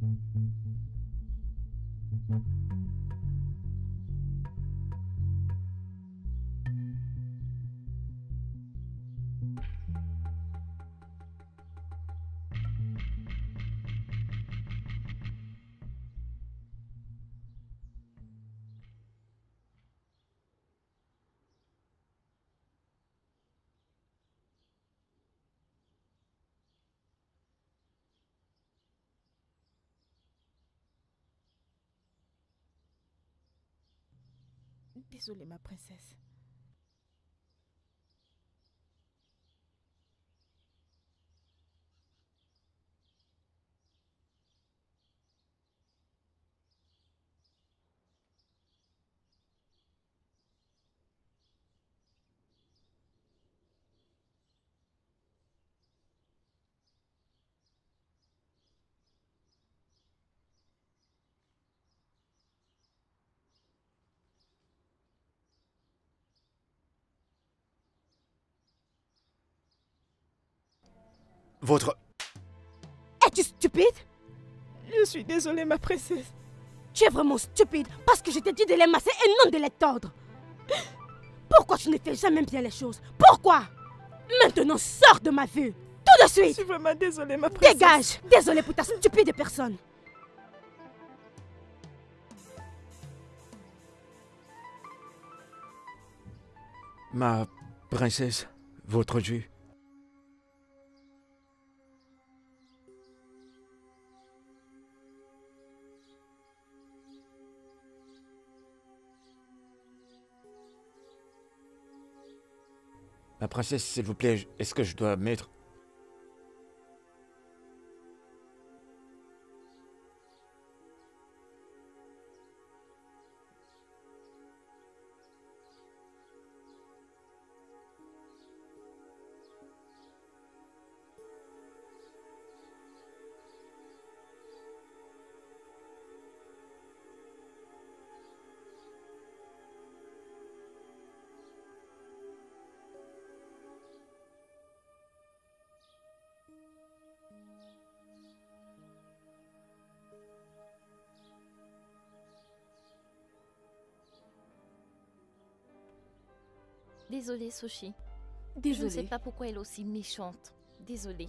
Thank you. Désolée, ma princesse. Votre... Es-tu stupide? Je suis désolée, ma princesse. Tu es vraiment stupide parce que je t'ai dit de les masser et non de les tordre. Pourquoi tu ne fais jamais bien les choses? Pourquoi? Maintenant, sors de ma vue. Tout de Je suite. suis vraiment désolée, ma princesse. Dégage. Désolé pour ta stupide personne. Ma princesse, votre jus. Ma princesse, s'il vous plaît, est-ce que je dois mettre... Désolée, Soshi. Je ne sais Désolée. pas pourquoi elle est aussi méchante. Désolée.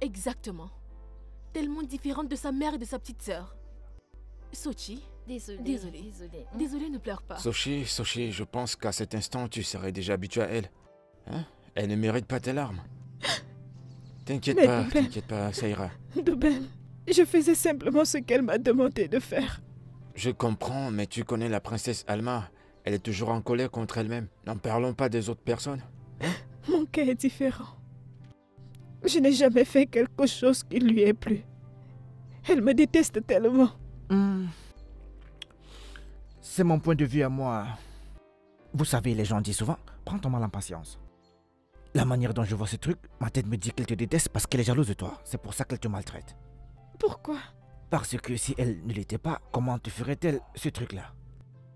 Exactement. Tellement différente de sa mère et de sa petite sœur. Sochi, Désolée. Désolée. Désolée. Désolée, ne pleure pas. Sochi, Sochi, je pense qu'à cet instant, tu serais déjà habitué à elle. Hein? Elle ne mérite pas tes larmes. T'inquiète pas, t'inquiète pas, ça ira. Doubel, je faisais simplement ce qu'elle m'a demandé de faire. Je comprends, mais tu connais la princesse Alma. Elle est toujours en colère contre elle-même. N'en parlons pas des autres personnes. Mon cas est différent. Je n'ai jamais fait quelque chose qui lui ait plu. Elle me déteste tellement. Hmm. C'est mon point de vue à moi. Vous savez, les gens disent souvent, prends ton mal en patience. La manière dont je vois ce truc, ma tête me dit qu'elle te déteste parce qu'elle est jalouse de toi. C'est pour ça qu'elle te maltraite. Pourquoi? Parce que si elle ne l'était pas, comment te ferait-elle ce truc-là?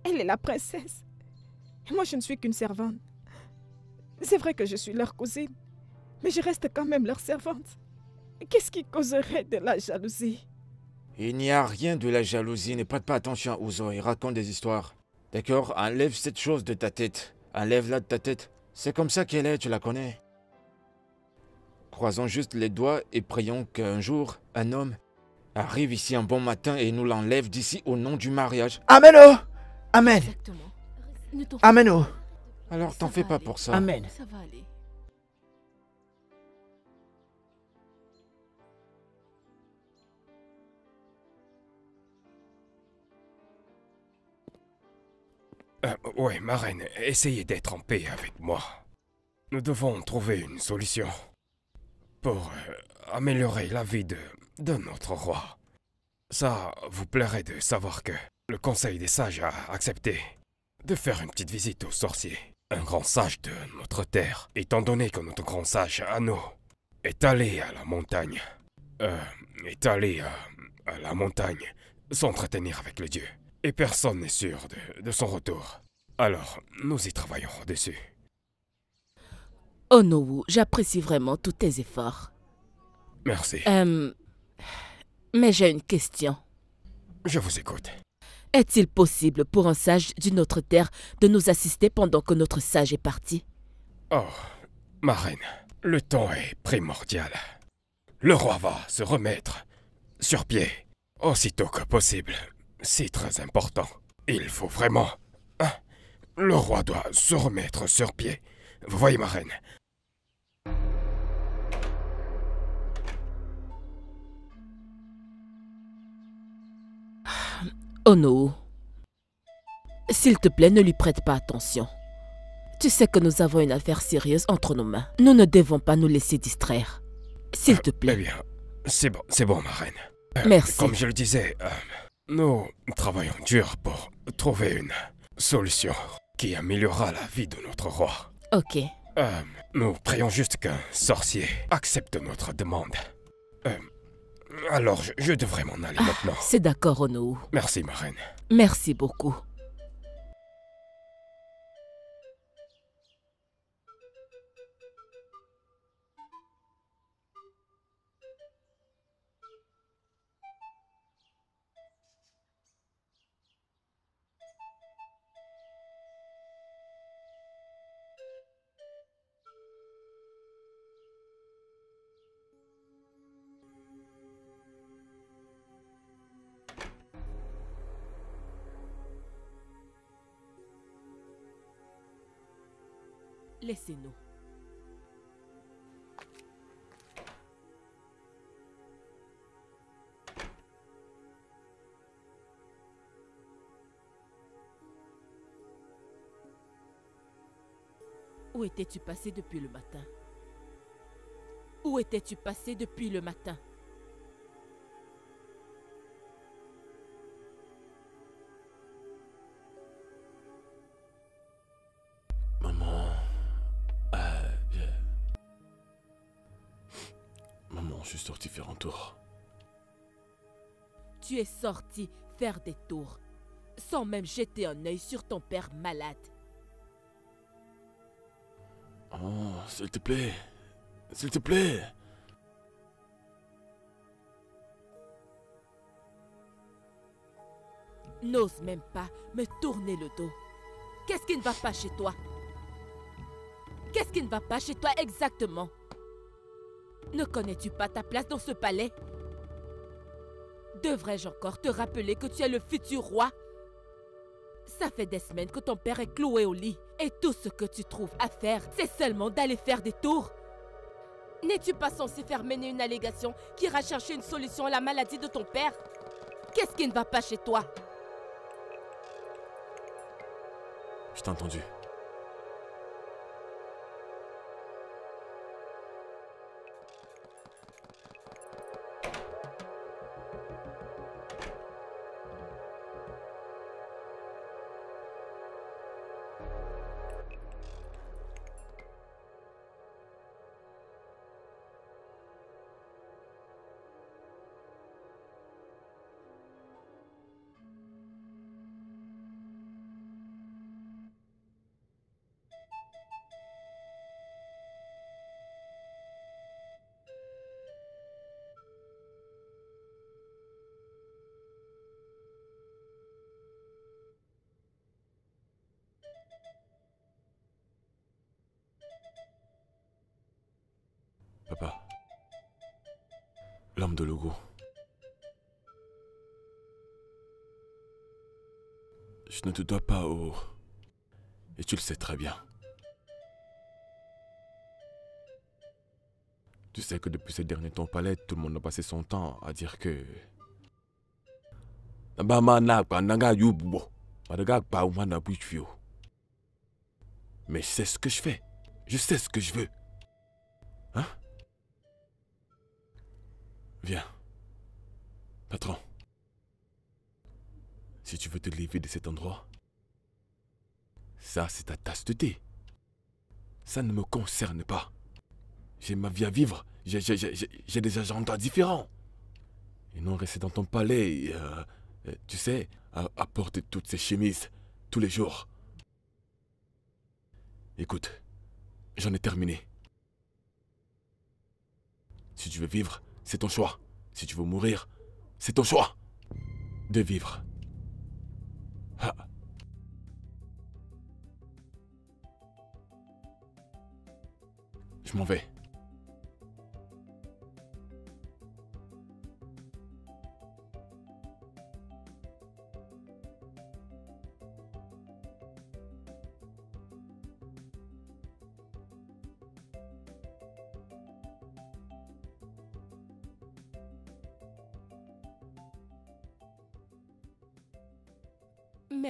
Elle est la princesse. Et moi, je ne suis qu'une servante. C'est vrai que je suis leur cousine, mais je reste quand même leur servante. Qu'est-ce qui causerait de la jalousie? Il n'y a rien de la jalousie. Ne prête pas attention à Ouzo. Il raconte des histoires. D'accord? Enlève cette chose de ta tête. Enlève-la de ta tête. C'est comme ça qu'elle est, tu la connais. Croisons juste les doigts et prions qu'un jour, un homme arrive ici un bon matin et nous l'enlève d'ici au nom du mariage. Amen-oh Amen t'en Amen-oh Alors t'en fais pas aller. pour ça. Amen Ça va aller. Euh, ouais, ma reine, essayez d'être en paix avec moi. Nous devons trouver une solution pour euh, améliorer la vie de, de notre roi. Ça vous plairait de savoir que le Conseil des sages a accepté de faire une petite visite au sorcier, un grand sage de notre terre, étant donné que notre grand sage nous est allé à la montagne. Euh, est allé à, à la montagne s'entretenir avec le dieu. Et personne n'est sûr de, de son retour. Alors, nous y travaillons dessus. Oh Nowu, j'apprécie vraiment tous tes efforts. Merci. Euh, mais j'ai une question. Je vous écoute. Est-il possible pour un sage d'une autre terre de nous assister pendant que notre sage est parti? Oh, ma reine, le temps est primordial. Le roi va se remettre sur pied aussitôt que possible. C'est très important. Il faut vraiment... hein, Le roi doit se remettre sur pied. Vous voyez, ma reine Ono, s'il te plaît, ne lui prête pas attention. Tu sais que nous avons une affaire sérieuse entre nos mains. Nous ne devons pas nous laisser distraire. S'il te Eh plaît. bien, c'est bon, c'est bon, ma reine. Euh, Merci. Comme je le disais, euh, nous travaillons dur pour trouver une solution qui améliorera la vie de notre roi. Ok. Euh, nous prions juste qu'un sorcier accepte notre demande. Alors, je, je devrais m'en aller maintenant. C'est d'accord, Ono. Merci, ma reine. Merci beaucoup. Où étais-tu passé depuis le matin? Où étais-tu passé depuis le matin? Sorti faire des tours, sans même jeter un œil sur ton père malade. Oh, s'il te plaît. S'il te plaît. N'ose même pas me tourner le dos. Qu'est-ce qui ne va pas chez toi? Qu'est-ce qui ne va pas chez toi exactement? Ne connais-tu pas ta place dans ce palais? Devrais-je encore te rappeler que tu es le futur roi? Ça fait des semaines que ton père est cloué au lit et tout ce que tu trouves à faire, c'est seulement d'aller faire des tours. N'es-tu pas censé faire mener une allégation qui ira chercher une solution à la maladie de ton père? Qu'est-ce qui ne va pas chez toi? Je t'ai entendu. Je ne te dois pas au... Et tu le sais très bien. Tu sais que depuis ces derniers temps au palais, tout le monde a passé son temps à dire que... Mais je sais ce que je fais. Je sais ce que je veux. Hein? Viens. Patron. Si tu veux te lever de cet endroit, ça c'est ta tasse de thé. Ça ne me concerne pas. J'ai ma vie à vivre. J'ai- des agendas différents. Et non rester dans ton palais, euh, euh, tu sais, à porter toutes ces chemises tous les jours. Écoute, j'en ai terminé. Si tu veux vivre, C'est ton choix. Si tu veux mourir, c'est ton choix de vivre. Je m'en vais.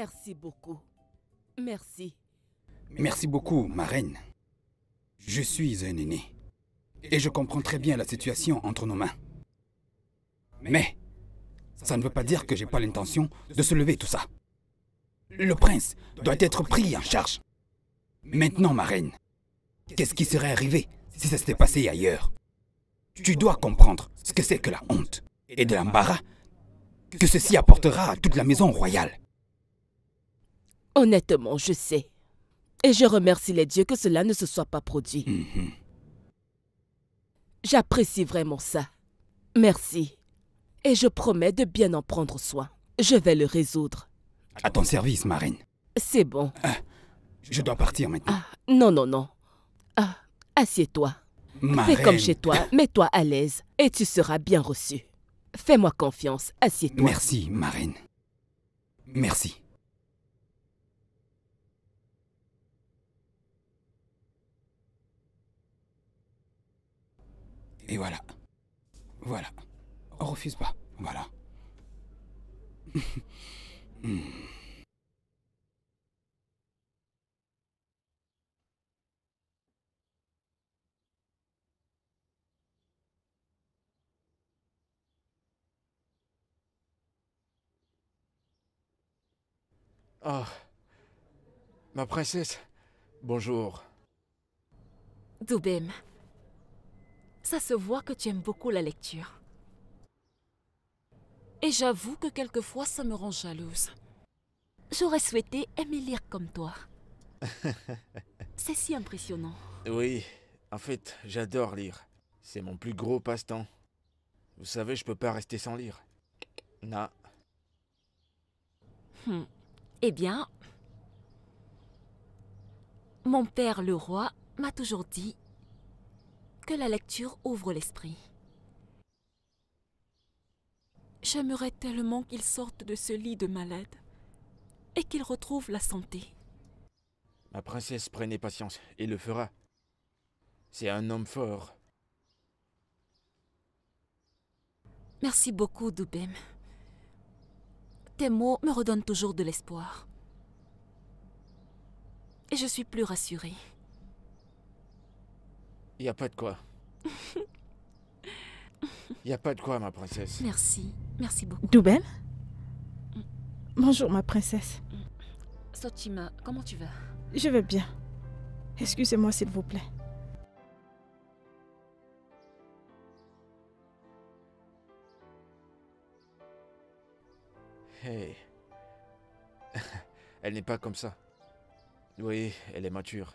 Merci beaucoup. Merci. Merci beaucoup, ma reine. Je suis un aîné. Et je comprends très bien la situation entre nos mains. Mais, ça ne veut pas dire que j'ai pas l'intention de se lever tout ça. Le prince doit être pris en charge. Maintenant, ma reine, qu'est-ce qui serait arrivé si ça s'était passé ailleurs? Tu dois comprendre ce que c'est que la honte et de l'embarras que ceci apportera à toute la maison royale. Honnêtement, je sais. Et je remercie les dieux que cela ne se soit pas produit. Mhm. J'apprécie vraiment ça. Merci. Et je promets de bien en prendre soin. Je vais le résoudre. À ton service, ma reine. C'est bon. Je dois partir maintenant. Ah, non, non, non. Ah, assieds-toi. Fais comme chez toi, mets-toi à l'aise et tu seras bien reçu. Fais-moi confiance, assieds-toi. Merci, ma reine. Merci. Et voilà. Voilà. On refuse pas. Voilà. Hmm. Oh. Ma princesse. Bonjour. Doubem, ça se voit que tu aimes beaucoup la lecture. Et j'avoue que quelquefois ça me rend jalouse. J'aurais souhaité aimer lire comme toi. C'est si impressionnant. Oui, en fait, j'adore lire. C'est mon plus gros passe-temps. Vous savez, je peux pas rester sans lire. Non. Hmm. Eh bien, mon père le roi m'a toujours dit que la lecture ouvre l'esprit. J'aimerais tellement qu'il sorte de ce lit de malade et qu'il retrouve la santé. Ma princesse, prenez patience. Il le fera. C'est un homme fort. Merci beaucoup, Doubem. Tes mots me redonnent toujours de l'espoir. Et je suis plus rassurée. Y a pas de quoi. Y a pas de quoi, ma princesse. Merci, merci beaucoup. Doubem Bonjour, ma princesse. Sochima, comment tu vas? Je vais bien. Excusez-moi, s'il vous plaît. Hey. Elle n'est pas comme ça. Oui, elle est mature.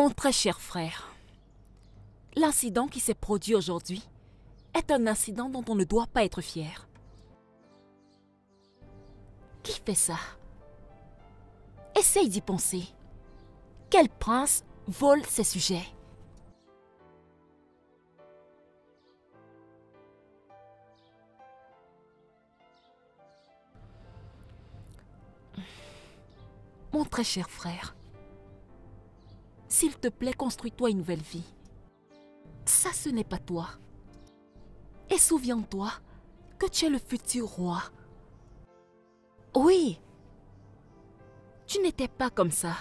Mon très cher frère, l'incident qui s'est produit aujourd'hui est un incident dont on ne doit pas être fier. Qui fait ça? Essaye d'y penser. Quel prince vole ses sujets? Mon très cher frère, s'il te plaît, construis-toi une nouvelle vie. Ça, ce n'est pas toi. Et souviens-toi que tu es le futur roi. Oui. Tu n'étais pas comme ça.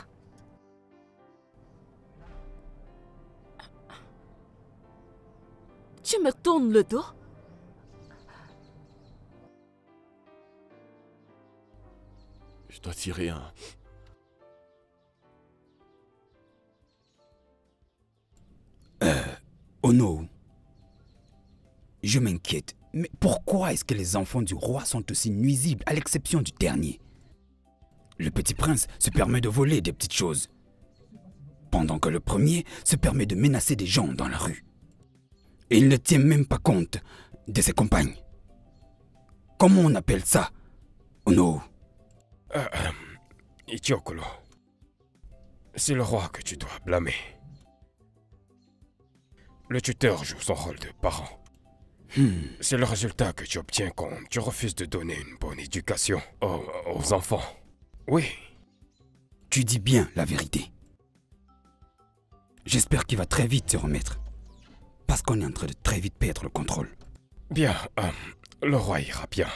Tu me tournes le dos Je dois tirer un. Oh non. Je m'inquiète. Mais pourquoi est-ce que les enfants du roi sont aussi nuisibles, à l'exception du dernier? Le petit prince se permet de voler des petites choses, pendant que le premier se permet de menacer des gens dans la rue. Et il ne tient même pas compte de ses compagnes. Comment on appelle ça? Oh non. Euh, euh. C'est le roi que tu dois blâmer. Le tuteur joue son rôle de parent. Hmm. C'est le résultat que tu obtiens quand tu refuses de donner une bonne éducation aux, aux enfants. Oui, Tu dis bien la vérité. J'espère qu'il va très vite se remettre. Parce qu'on est en train de très vite perdre le contrôle. bien, euh, le roi ira bien.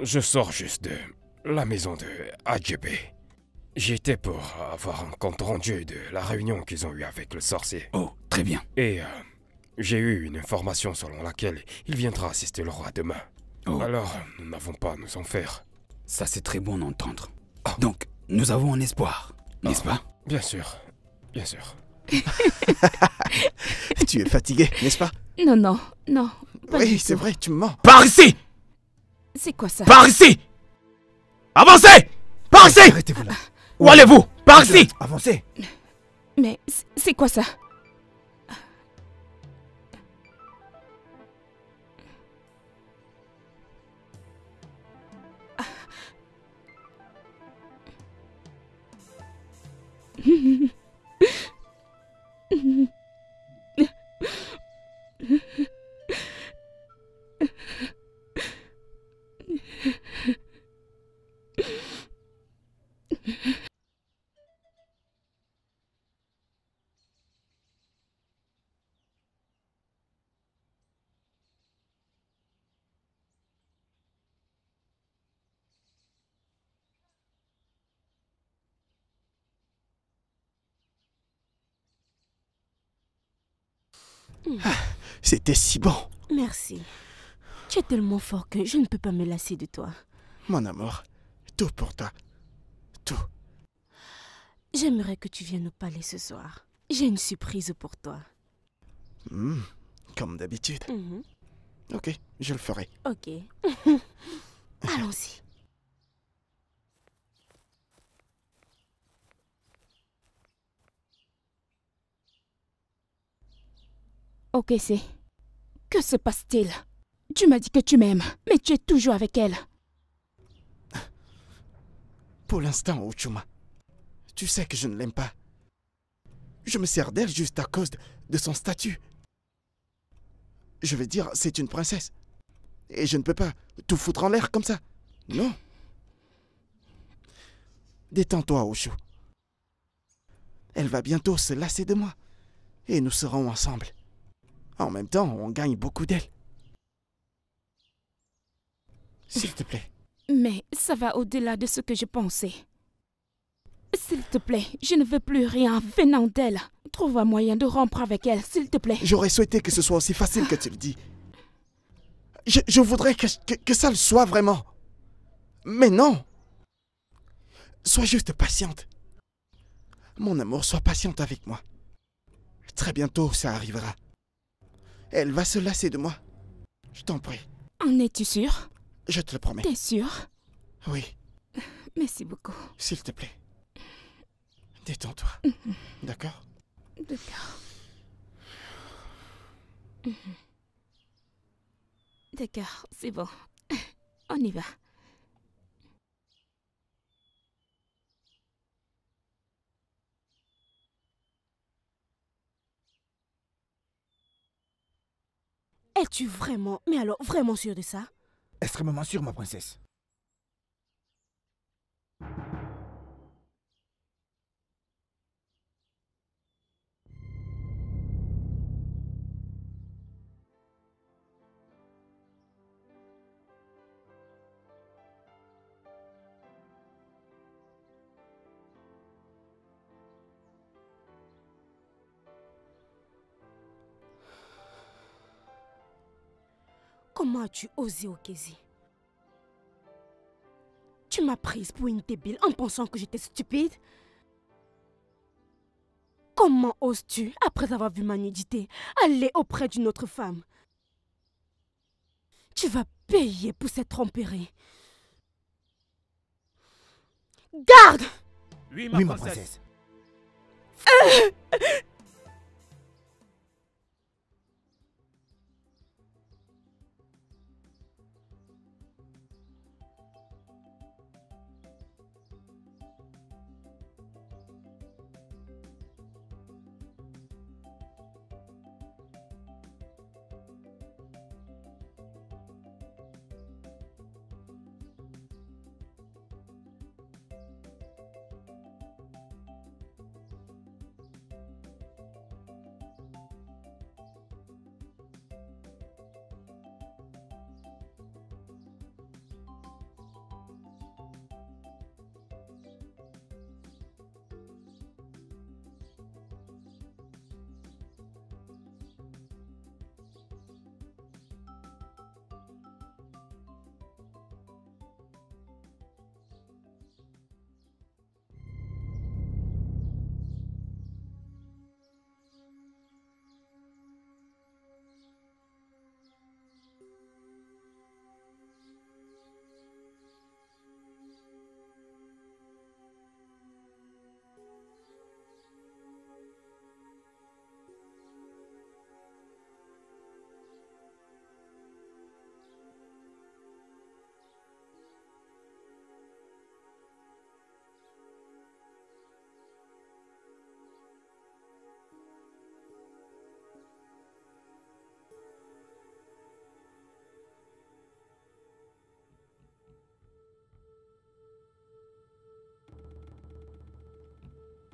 Je sors juste de la maison de AJB. J'y étais pour avoir un compte rendu de la réunion qu'ils ont eue avec le sorcier. Oh, très bien. Et euh, j'ai eu une information selon laquelle il viendra assister le roi demain. Oh. Alors, nous n'avons pas à nous en faire. Ça, c'est très bon d'entendre. Donc, nous avons un espoir, n'est-ce pas? Bien sûr, bien sûr. Tu es fatigué, n'est-ce pas? Non, non, non. pas Oui, c'est vrai, tu me mens. Par ici C'est quoi ça? Par ici Avancez Par ici Arrêtez-vous là. Où allez-vous? Par ici Avancez. Mais c'est quoi ça? mm-hmm C'était si bon, Merci. Tu es tellement fort que je ne peux pas me lasser de toi. mon amour. Tout pour toi. Tout. J'aimerais que tu viennes au palais ce soir. J'ai une surprise pour toi. Hmm, comme d'habitude. Mhm. Ok, je le ferai. Ok. Allons-y. Ok, c'est. Que se passe-t-il? Tu m'as dit que tu m'aimes, mais tu es toujours avec elle. Pour l'instant, Uchuma, tu sais que je ne l'aime pas. Je me sers d'elle juste à cause de, de son statut. Je veux dire, c'est une princesse. Et je ne peux pas tout foutre en l'air comme ça. Non. Détends-toi, Oshu. Elle va bientôt se lasser de moi. Et nous serons ensemble. En même temps, on gagne beaucoup d'elle. S'il te plaît. Mais ça va au-delà de ce que je pensais. S'il te plaît, je ne veux plus rien venant d'elle. Trouve un moyen de rompre avec elle, s'il te plaît. J'aurais souhaité que ce soit aussi facile que tu le dis. Je, je voudrais que, que, que ça le soit vraiment. Mais non. Sois juste patiente. Mon amour, sois patiente avec moi. Très bientôt, ça arrivera. Elle va se lasser de moi. Je t'en prie. En es-tu sûr? Je te le promets. T'es sûr? Oui, Merci beaucoup. s'il te plaît. Détends-toi. D'accord? D'accord. Mhm. D'accord, c'est bon. On y va. Es-tu vraiment, mais alors vraiment sûr de ça? Extrêmement sûr, ma princesse. Comment as-tu osé, Okezi Tu m'as prise pour une débile en pensant que j'étais stupide. Comment oses-tu, après avoir vu ma nudité, aller auprès d'une autre femme? Tu vas payer pour cette tromperie. Garde! Oui, ma princesse.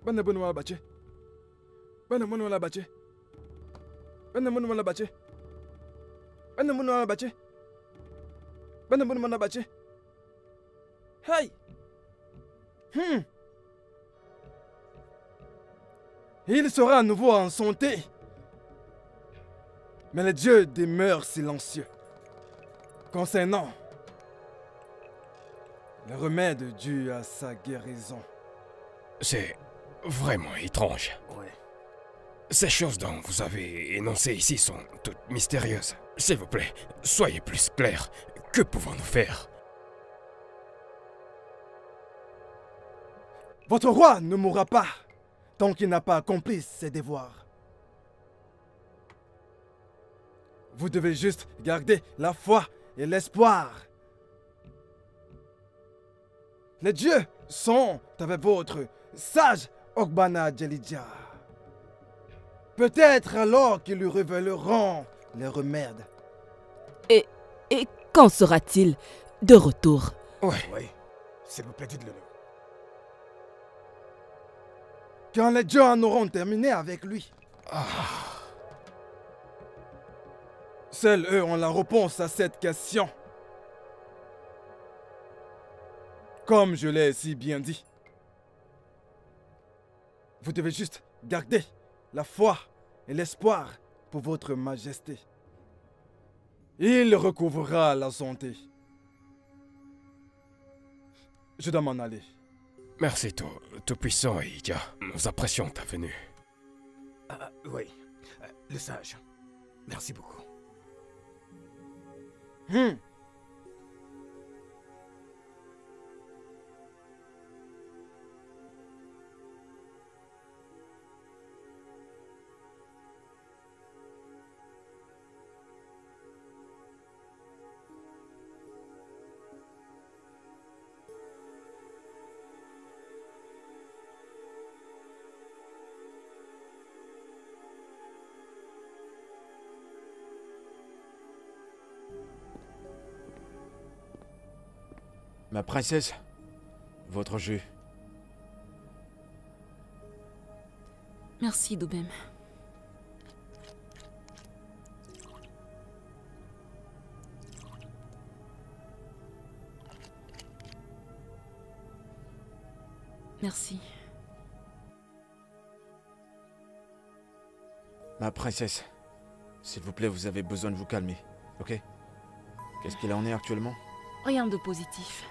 Bana bana wala bace bana bunu wala bace bana bunu wala bace bana bunu wala bace hey! Hmm. Il sera à nouveau en santé. Mais le dieu demeure silencieux. Concernant le remède dû à sa guérison. C'est vraiment étrange. Ouais. Ces choses dont vous avez énoncé ici sont toutes mystérieuses. S'il vous plaît, soyez plus clair. Que pouvons-nous faire? Votre roi ne mourra pas tant qu'il n'a pas accompli ses devoirs. Vous devez juste garder la foi et l'espoir. Les dieux sont avec votre sage Ogbana Djelidja. Peut-être alors qu'ils lui révéleront les remèdes. Et, et quand sera-t-il de retour? Ouais. Oui. S'il vous plaît, dites-le. Quand les dieux en auront terminé avec lui. Seuls eux ont la réponse à cette question. Comme je l'ai si bien dit. Vous devez juste garder la foi et l'espoir pour votre majesté. Il recouvrera la santé. Je dois m'en aller. Merci, tout, Tout-Puissant et Idia. Nous apprécions ta venue. Ah, oui. Euh, Le sage. Merci beaucoup. Hmm. Ma princesse, votre jus. Merci, Doubem. Merci. Ma princesse, s'il vous plaît, vous avez besoin de vous calmer, ok? Qu'est-ce qu'il en est actuellement? Rien de positif.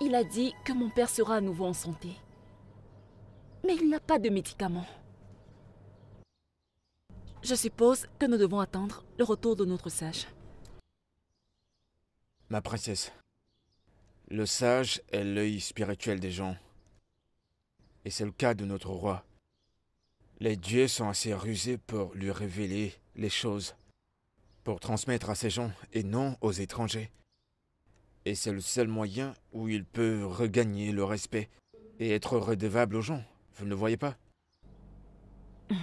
Il a dit que mon père sera à nouveau en santé. Mais il n'a pas de médicaments. Je suppose que nous devons attendre le retour de notre sage. Ma princesse, le sage est l'œil spirituel des gens. Et c'est le cas de notre roi. Les dieux sont assez rusés pour lui révéler les choses, pour transmettre à ces gens et non aux étrangers. Et c'est le seul moyen où il peut regagner le respect et être redevable aux gens. Vous ne le voyez pas?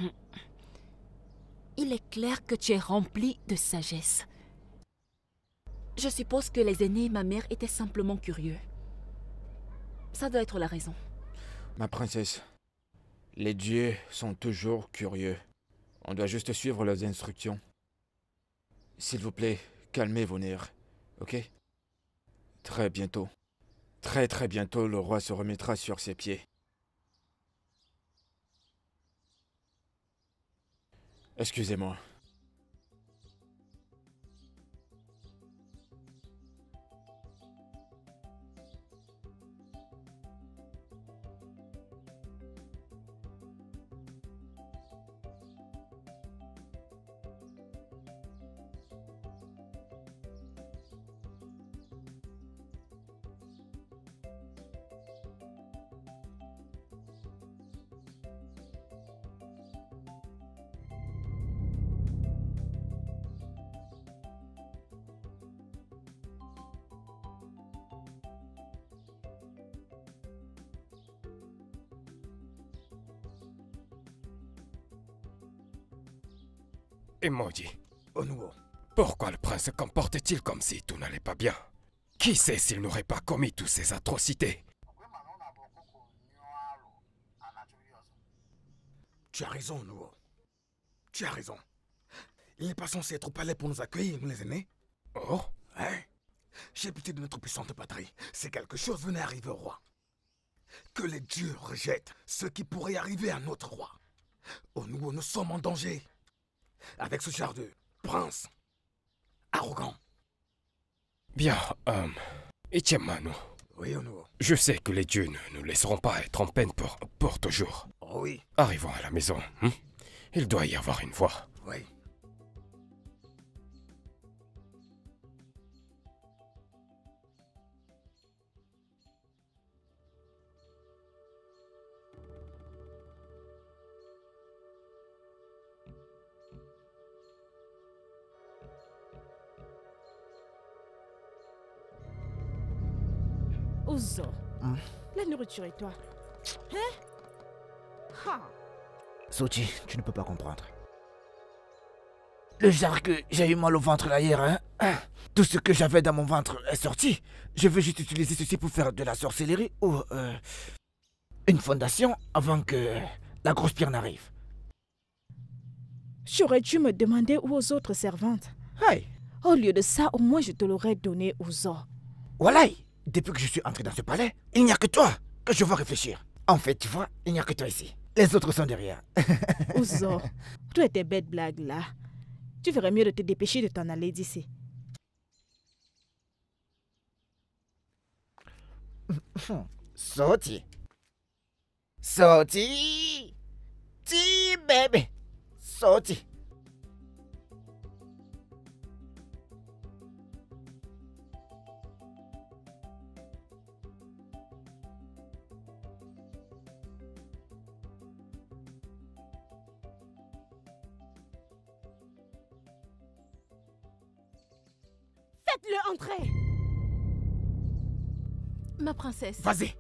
Il est clair que tu es rempli de sagesse. Je suppose que les aînés et ma mère étaient simplement curieux. Ça doit être la raison. Ma princesse, les dieux sont toujours curieux. On doit juste suivre leurs instructions. S'il vous plaît, calmez vos nerfs, ok? Très bientôt. Très très bientôt, le roi se remettra sur ses pieds. Excusez-moi. Emoji, Onuo, pourquoi le prince se comporte-t-il comme si tout n'allait pas bien? Qui sait s'il n'aurait pas commis toutes ces atrocités? Tu as raison, Onuo. Tu as raison. Il n'est pas censé être au palais pour nous accueillir, nous les aînés. Oh? Hein? J'ai pitié de notre puissante patrie. Si quelque chose venait arriver au roi, que les dieux rejettent ce qui pourrait arriver à notre roi. Onuo, nous sommes en danger. Avec ce genre de prince arrogant. Bien, euh, Ichemanu, Oui, Onuo. je sais que les dieux ne nous laisseront pas être en peine pour, pour toujours. Oh oui, Arrivons à la maison. hein Il doit y avoir une voie. oui. Hein la nourriture et toi Hein? Ha Sochi, tu ne peux pas comprendre. Le genre que j'ai eu mal au ventre là hier, hein? Hein, Tout ce que j'avais dans mon ventre est sorti. Je veux juste utiliser ceci pour faire de la sorcellerie ou euh, une fondation avant que la grosse pierre n'arrive. J'aurais dû me demander où aux autres servantes? Hey, Au lieu de ça, au moins je te l'aurais donné Ouzo. voilà, depuis que je suis entré dans ce palais, il n'y a que toi que je vois réfléchir. En fait, tu vois, il n'y a que toi ici. Les autres sont derrière. Ouzo, toi et tes bêtes blagues là. Tu ferais mieux de te dépêcher de t'en aller d'ici. Sorti. Sorti. Ti, baby. Sorti. Entrer Ma princesse. Vas-y.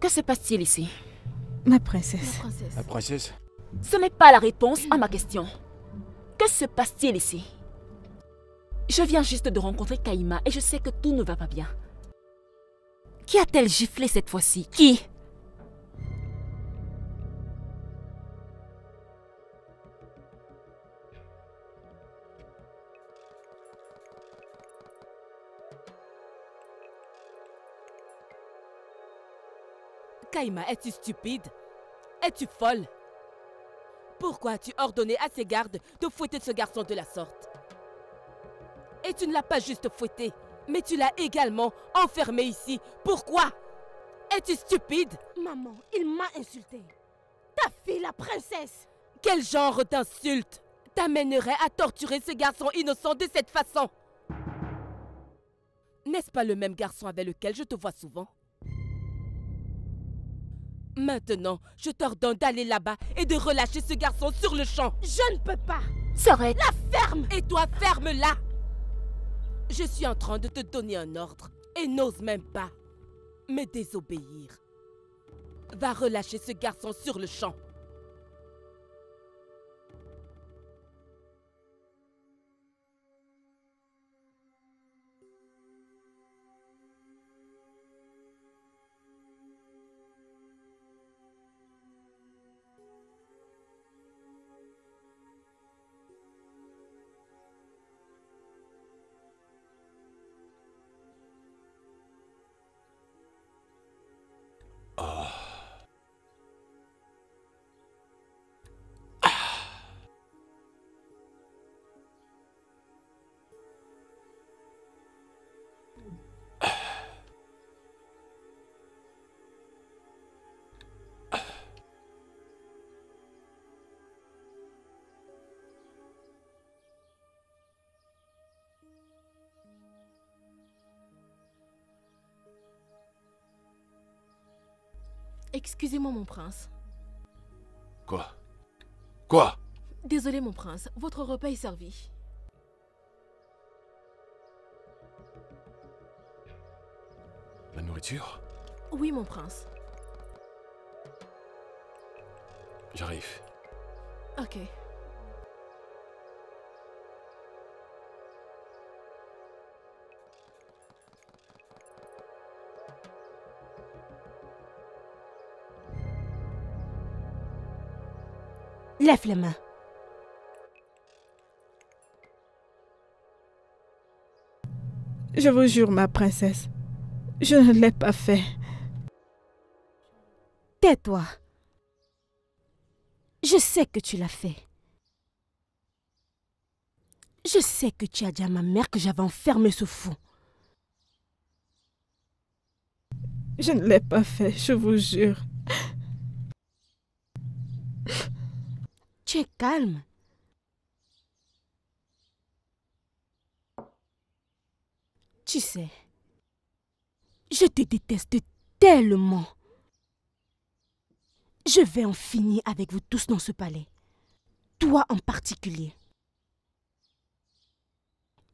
Que se passe-t-il ici? Ma princesse. Ma princesse. Ce n'est pas la réponse à ma question. Que se passe-t-il ici? Je viens juste de rencontrer Kaima et je sais que tout ne va pas bien. Qui a-t-elle giflé cette fois-ci? Qui? Kaima, es-tu stupide? Es-tu folle? Pourquoi as-tu ordonné à ces gardes de fouetter ce garçon de la sorte? Et tu ne l'as pas juste fouetté, mais tu l'as également enfermé ici. Pourquoi Es-tu stupide Maman, il m'a insulté. Ta fille, la princesse. Quel genre d'insulte t'amènerait à torturer ce garçon innocent de cette façon? N'est-ce pas le même garçon avec lequel je te vois souvent? Maintenant, je t'ordonne d'aller là-bas et de relâcher ce garçon sur le champ. Je ne peux pas. S'arrête. La ferme Et toi, ferme-la Je suis en train de te donner un ordre et n'ose même pas me désobéir. Va relâcher ce garçon sur le champ. Excusez-moi, mon prince. Quoi? Quoi? Désolé, mon prince, votre repas est servi. La nourriture? Oui, mon prince. J'arrive. Ok. Lève les mains. Je vous jure, ma princesse, je ne l'ai pas fait. Tais-toi. Je sais que tu l'as fait. Je sais que tu as dit à ma mère que j'avais enfermé ce fou. Je ne l'ai pas fait, je vous jure. Tu es calme. Tu sais, je te déteste tellement. Je vais en finir avec vous tous dans ce palais. Toi en particulier.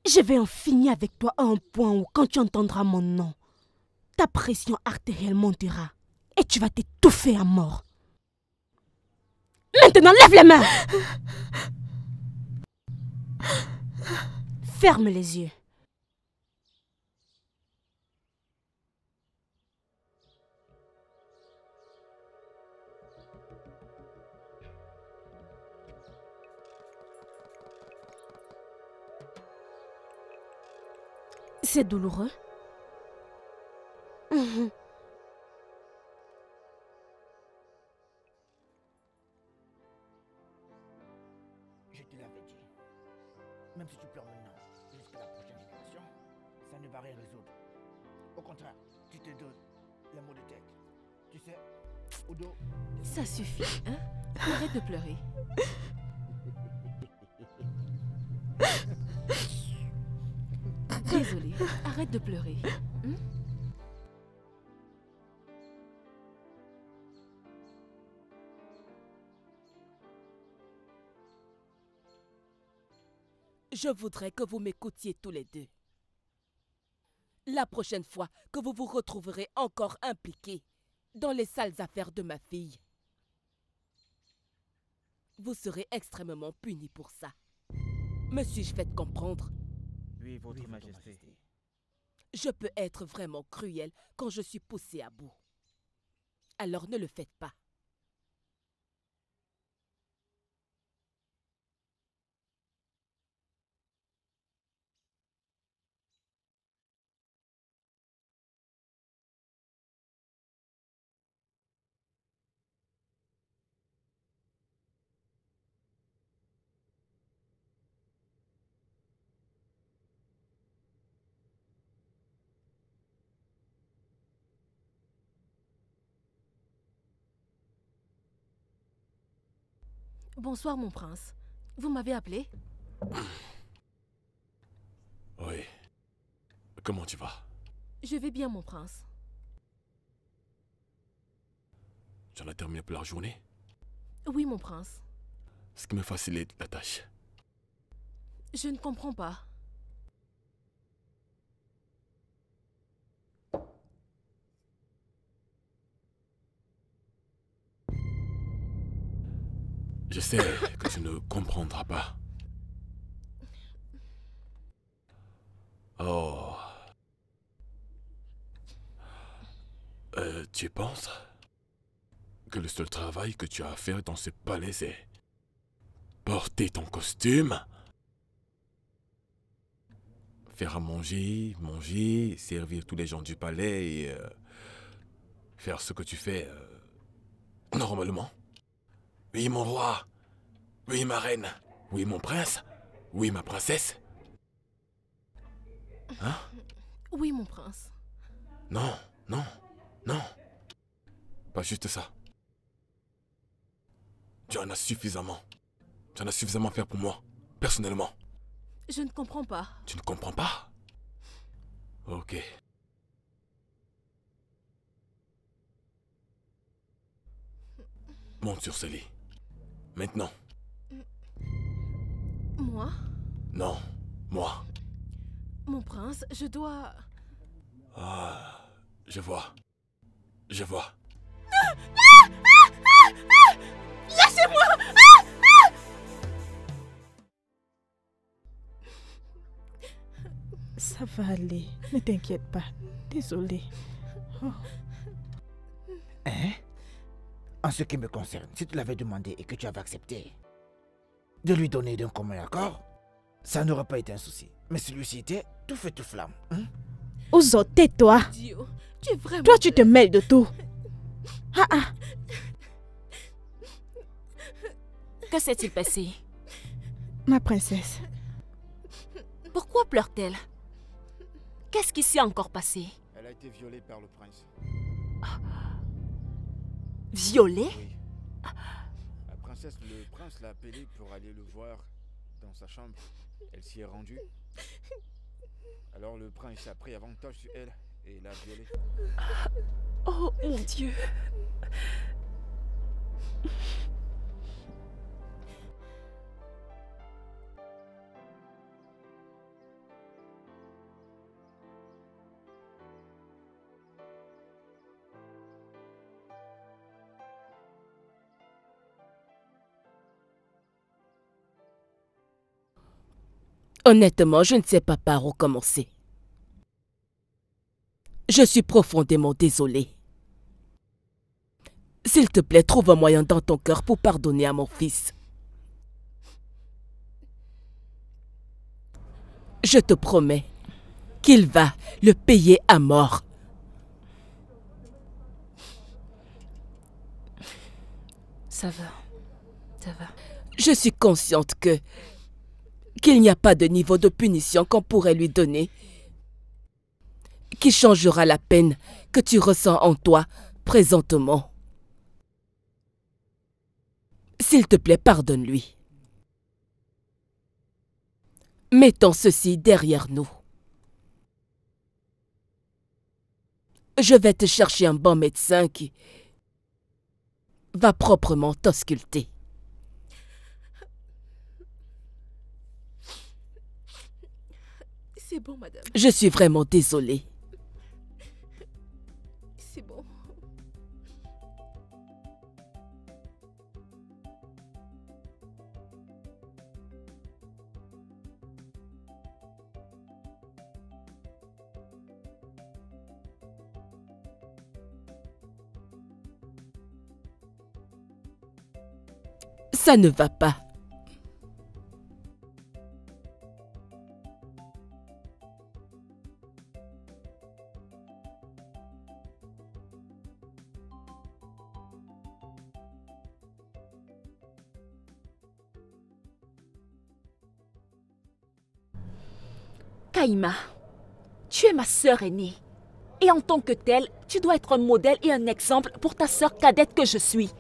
Je vais en finir avec toi à un point où quand tu entendras mon nom, ta pression artérielle montera et tu vas t'étouffer à mort. Maintenant, lève les mains Ferme les yeux. C'est douloureux. Ça suffit, hein? Arrête de pleurer. Désolée, arrête de pleurer. hein? Je voudrais que vous m'écoutiez tous les deux. La prochaine fois que vous vous retrouverez encore impliqués dans les sales affaires de ma fille. Vous serez extrêmement puni pour ça. Me suis-je fait comprendre? Oui, Votre Majesté. Je peux être vraiment cruel quand je suis poussé à bout. Alors ne le faites pas. Bonsoir, mon prince. Vous m'avez appelé Oui. Comment tu vas Je vais bien, mon prince. Tu en as terminé pour la journée Oui, mon prince. Ce qui me facilite la tâche. Je ne comprends pas. Je sais que tu ne comprendras pas. Oh. Euh, tu penses? Que le seul travail que tu as à faire dans ce palais, c'est porter ton costume, faire à manger, manger, servir tous les gens du palais et euh, faire ce que tu fais euh, normalement? Oui, mon roi. Oui, ma reine. Oui, mon prince. Oui, ma princesse. Hein? Oui, mon prince. Non, non, non. Pas juste ça. Tu en as suffisamment. Tu en as suffisamment à faire pour moi, personnellement. Je ne comprends pas. Tu ne comprends pas? Ok. Monte sur ce lit. Maintenant. Moi? Non, moi. Mon prince, je dois... Ah, je vois. Je vois. Lâchez-moi Ça va aller. Ne t'inquiète pas. Désolée. Oh. Hein? En ce qui me concerne, si tu l'avais demandé et que tu avais accepté de lui donner d'un commun accord, ça n'aurait pas été un souci. Mais celui-ci était tout fait tout flamme. Hein? Ozo, tais-toi. Dio, tu es vraiment... Toi, tu te mêles de tout. Ah ah. Que s'est-il passé? Ma princesse. Pourquoi pleure-t-elle? Qu'est-ce qui s'est encore passé? Elle a été violée par le prince. Violée Oui. La princesse, le prince l'a appelée pour aller le voir dans sa chambre. Elle s'y est rendue. Alors le prince a pris avantage sur elle et l'a violée. Oh mon Dieu Honnêtement, je ne sais pas par où commencer. Je suis profondément désolée. S'il te plaît, trouve un moyen dans ton cœur pour pardonner à mon fils. Je te promets qu'il va le payer à mort. Ça va. Ça va. Je suis consciente que qu'il n'y a pas de niveau de punition qu'on pourrait lui donner qui changera la peine que tu ressens en toi présentement. S'il te plaît, pardonne-lui. Mettons ceci derrière nous. Je vais te chercher un bon médecin qui va proprement t'ausculter. C'est bon, madame. Je suis vraiment désolée. C'est bon. Ça ne va pas. Sœur aînée. Et en tant que telle, tu dois être un modèle et un exemple pour ta sœur cadette que je suis.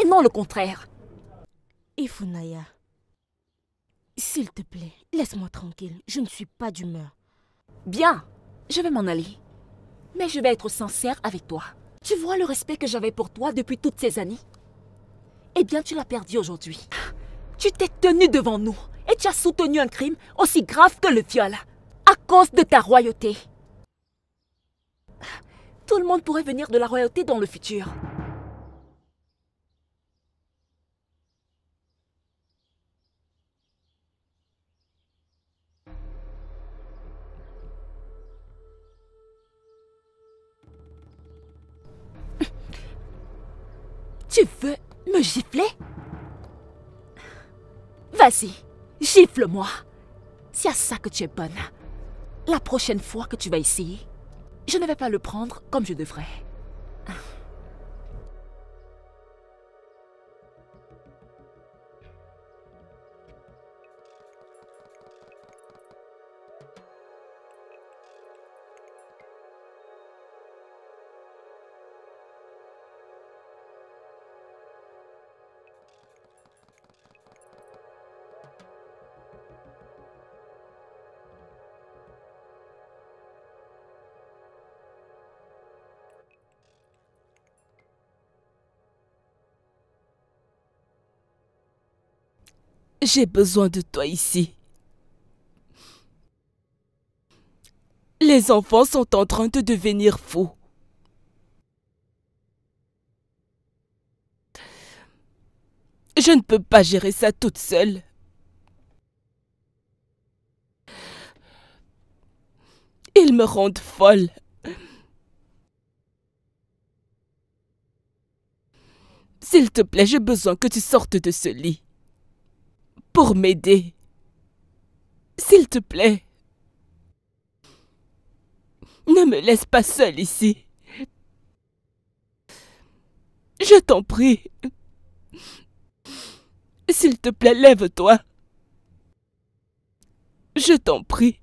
Et non le contraire. Ifunaya, s'il te plaît, laisse-moi tranquille. Je ne suis pas d'humeur. Bien, je vais m'en aller. Mais je vais être sincère avec toi. Tu vois le respect que j'avais pour toi depuis toutes ces années? Eh bien, tu l'as perdu aujourd'hui. Tu t'es tenu devant nous et tu as soutenu un crime aussi grave que le viol à cause de ta royauté. Tout le monde pourrait venir de la royauté dans le futur. Tu veux me gifler? Vas-y, gifle-moi. C'est à ça que tu es bonne. La prochaine fois que tu vas essayer, je ne vais pas le prendre comme je devrais. J'ai besoin de toi ici. Les enfants sont en train de devenir fous. Je ne peux pas gérer ça toute seule. Ils me rendent folle. S'il te plaît, j'ai besoin que tu sortes de ce lit. Pour m'aider. S'il te plaît. Ne me laisse pas seule ici. Je t'en prie. S'il te plaît, lève-toi. Je t'en prie.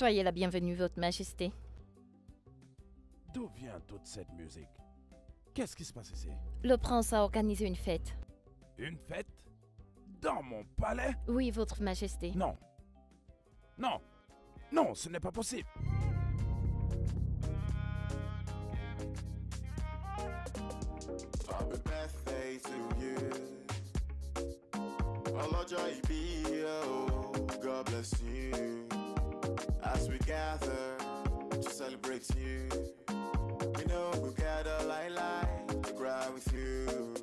Soyez la bienvenue, Votre Majesté. D'où vient toute cette musique? Qu'est-ce qui se passe ici? Le prince a organisé une fête. Une fête? Dans mon palais? Oui, Votre Majesté. Non. Non. Non, ce n'est pas possible. God bless you. As we gather to celebrate you. We know we'll gather lie lie to cry with you.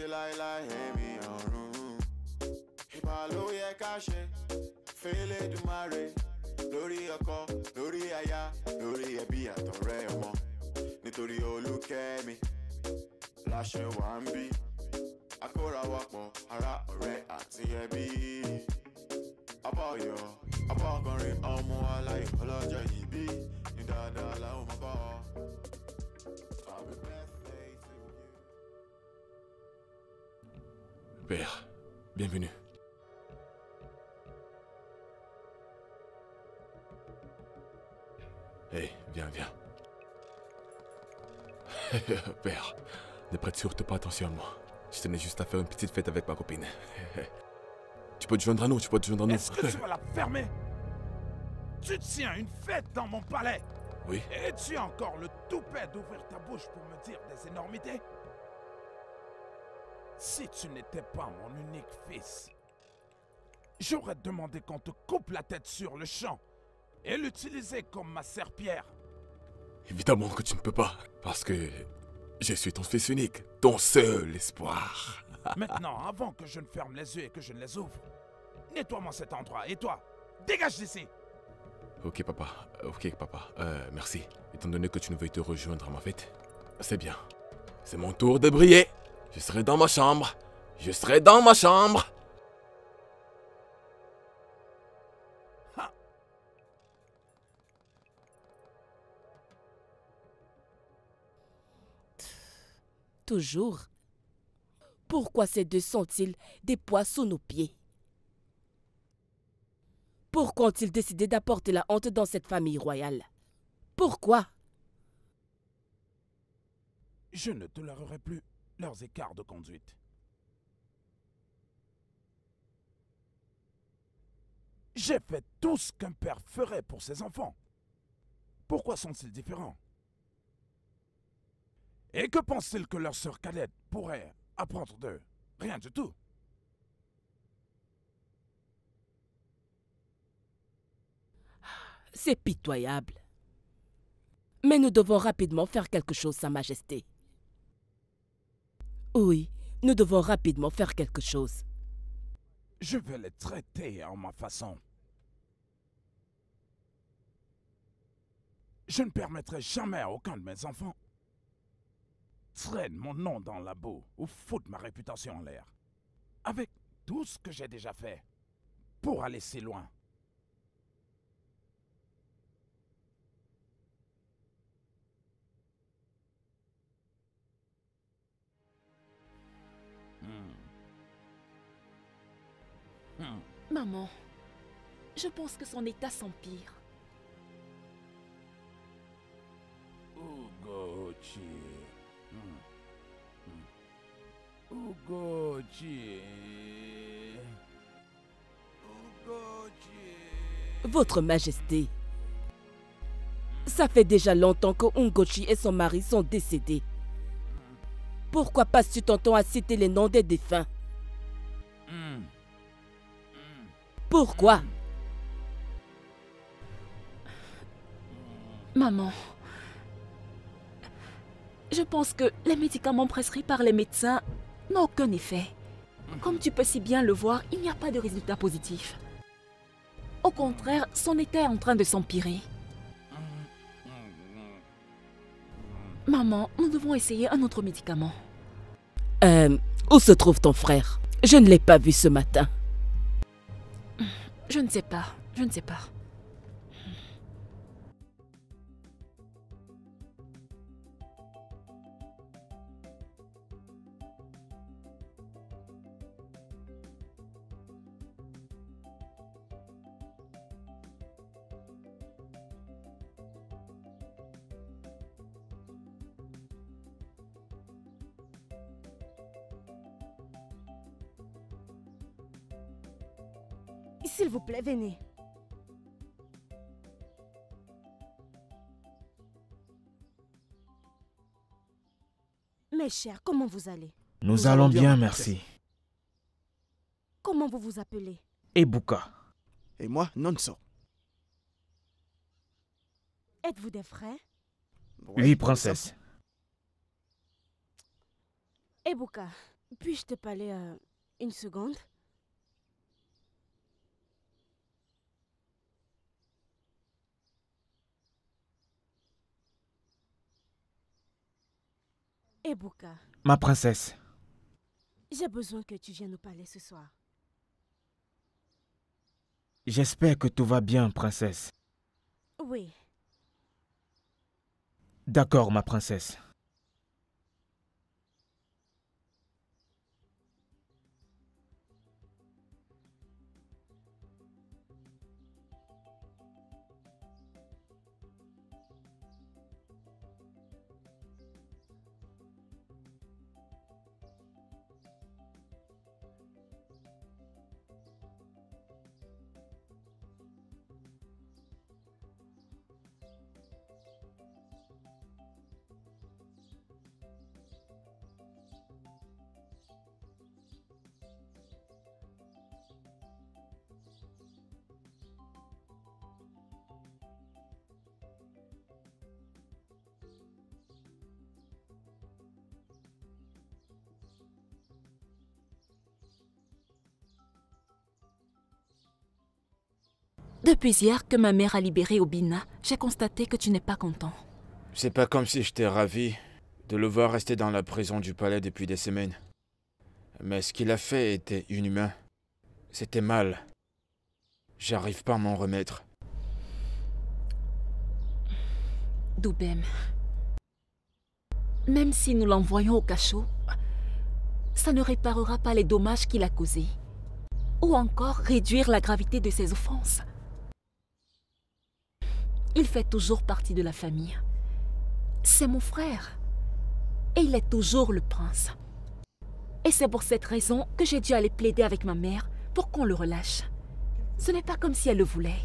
Títí láéláé ẹ̀mí ọ̀run. Ìbà ló yẹ ká ṣe f'Elédùmarè lórí ọkọ lórí aya lórí ẹbí àtọ̀rẹ́ ọmọ. Nítorí olúkẹ́mi láṣẹ wà ń bí. Akórawapọ̀ ará ọ̀rẹ́ àti ẹbí. Ọba ọ̀yọ́ ọba ọkùnrin ọmọ aláyọ̀ ọlọ́jọ́ yìí bí ní dáadáa làwọn máa bá. Père, bienvenue. Hé, viens, viens. Père, ne prête surtout pas attention à moi. Je tenais juste à faire une petite fête avec ma copine. tu peux te joindre à nous, tu peux te joindre à nous. Est-ce que tu vas la fermer? Tu tiens une fête dans mon palais Oui. Et tu as encore le toupet d'ouvrir ta bouche pour me dire des énormités? Si tu n'étais pas mon unique fils, j'aurais demandé qu'on te coupe la tête sur le champ et l'utiliser comme ma serpillère. Évidemment que tu ne peux pas, parce que je suis ton fils unique, ton seul espoir. Maintenant, avant que je ne ferme les yeux et que je ne les ouvre, nettoie-moi cet endroit. Et toi, dégage d'ici Ok papa, ok papa, euh, merci. Étant donné que tu ne veux te rejoindre à ma fête, c'est bien. C'est mon tour de briller. Je serai dans ma chambre. Je serai dans ma chambre. Toujours. Pourquoi ces deux sont-ils des poids sous nos pieds? Pourquoi ont-ils décidé d'apporter la honte dans cette famille royale? Pourquoi? Je ne tolérerai plus leurs écarts de conduite. J'ai fait tout ce qu'un père ferait pour ses enfants. Pourquoi sont-ils différents? Et que pensent-ils que leur sœur cadette pourrait apprendre d'eux? Rien du tout. C'est pitoyable. Mais nous devons rapidement faire quelque chose, Sa Majesté. Oui, nous devons rapidement faire quelque chose. Je vais les traiter en ma façon. Je ne permettrai jamais à aucun de mes enfants traîne mon nom dans la boue ou foute ma réputation en l'air. Avec tout ce que j'ai déjà fait pour aller si loin. Maman, je pense que son état s'empire. Ugochi. Ugochi. Ugochi. Votre Majesté, ça fait déjà longtemps que Ungochi et son mari sont décédés. Pourquoi passes-tu ton temps à citer les noms des défunts? Pourquoi? Maman, je pense que les médicaments prescrits par les médecins n'ont aucun effet. Comme tu peux si bien le voir, il n'y a pas de résultat positif. Au contraire, son état est en train de s'empirer. Maman, nous devons essayer un autre médicament. Euh, où se trouve ton frère? Je ne l'ai pas vu ce matin. Je ne sais pas, je ne sais pas. Plaît, venez. Mes chers, comment vous allez? Nous, allons bien, merci. Comment vous vous appelez? Ebuka. Et moi, Nonso. Êtes-vous des frères? Oui, princesse. Ebuka, puis-je te parler euh, une seconde? Ebuka, Ma princesse. j'ai besoin que tu viennes nous parler ce soir. J'espère que tout va bien, princesse. Oui, D'accord, ma princesse. Depuis hier que ma mère a libéré Obina, j'ai constaté que tu n'es pas content. C'est pas comme si j'étais ravi de le voir rester dans la prison du palais depuis des semaines. Mais ce qu'il a fait était inhumain. C'était mal. J'arrive pas à m'en remettre. Doubem. Même si nous l'envoyons au cachot, ça ne réparera pas les dommages qu'il a causés. Ou encore réduire la gravité de ses offenses. Il fait toujours partie de la famille. C'est mon frère. Et il est toujours le prince. Et c'est pour cette raison que j'ai dû aller plaider avec ma mère pour qu'on le relâche. Ce n'est pas comme si elle le voulait.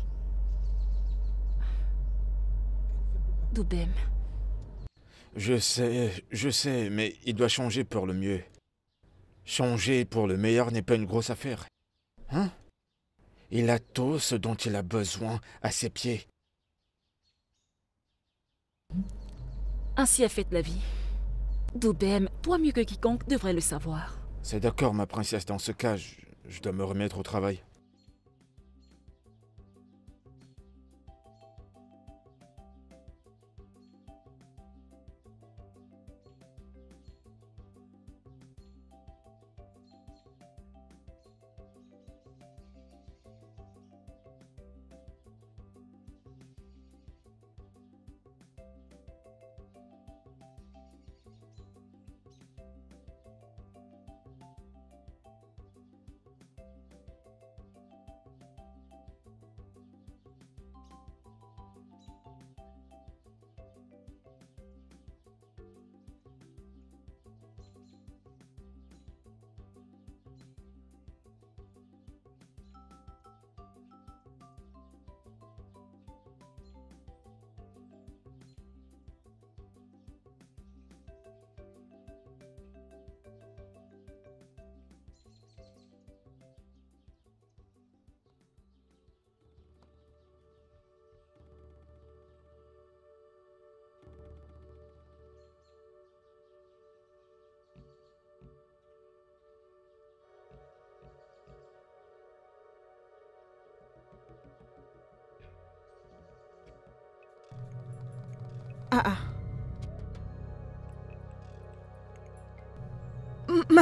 Doubem. Je sais, je sais, mais il doit changer pour le mieux. Changer pour le meilleur n'est pas une grosse affaire. Hein? Il a tout ce dont il a besoin à ses pieds. Ainsi est faite la vie. Doubem, toi mieux que quiconque devrais le savoir. C'est d'accord, ma princesse, dans ce cas, je, je dois me remettre au travail.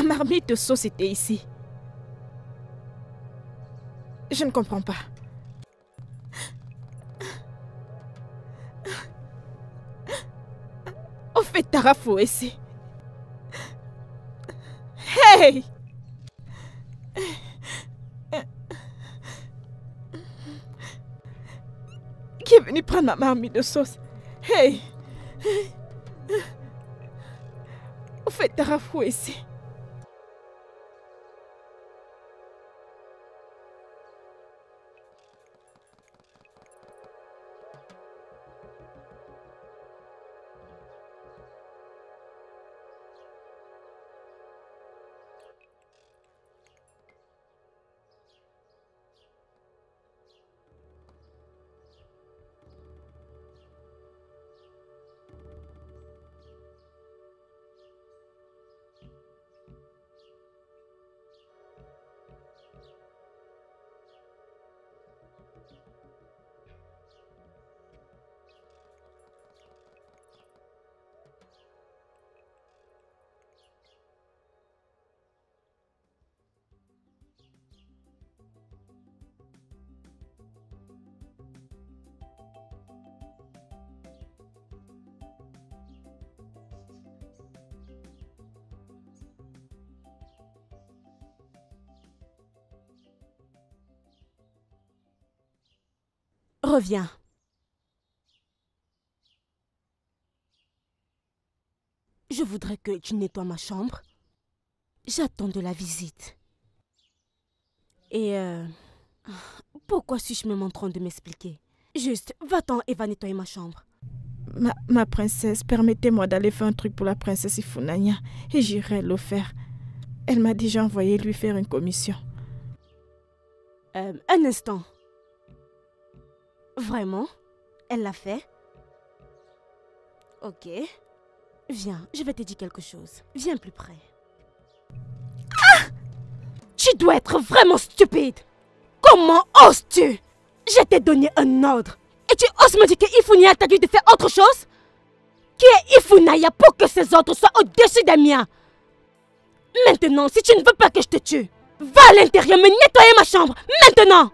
Ma marmite de sauce était ici. Je ne comprends pas. Au fait, Tarafo ici. Hey! Qui est venu prendre ma marmite de sauce? Hey! Au fait, Tarafo ici. Reviens. Je voudrais que tu nettoies ma chambre. J'attends de la visite. Et euh, pourquoi suis-je même en train de m'expliquer? Juste, va-t'en et va nettoyer ma chambre. Ma, ma princesse, permettez-moi d'aller faire un truc pour la princesse Ifunanya et j'irai le faire. Elle m'a déjà envoyé lui faire une commission. Euh, un instant. Vraiment? Elle l'a fait? Ok. Viens, je vais te dire quelque chose. Viens plus près. Ah Tu dois être vraiment stupide Comment oses-tu? Je t'ai donné un ordre. Et tu oses me dire que Ifunaya t'a dit de faire autre chose? Qui est Ifunaya pour que ses ordres soient au-dessus des miens? Maintenant, si tu ne veux pas que je te tue, va à l'intérieur me nettoyer ma chambre. Maintenant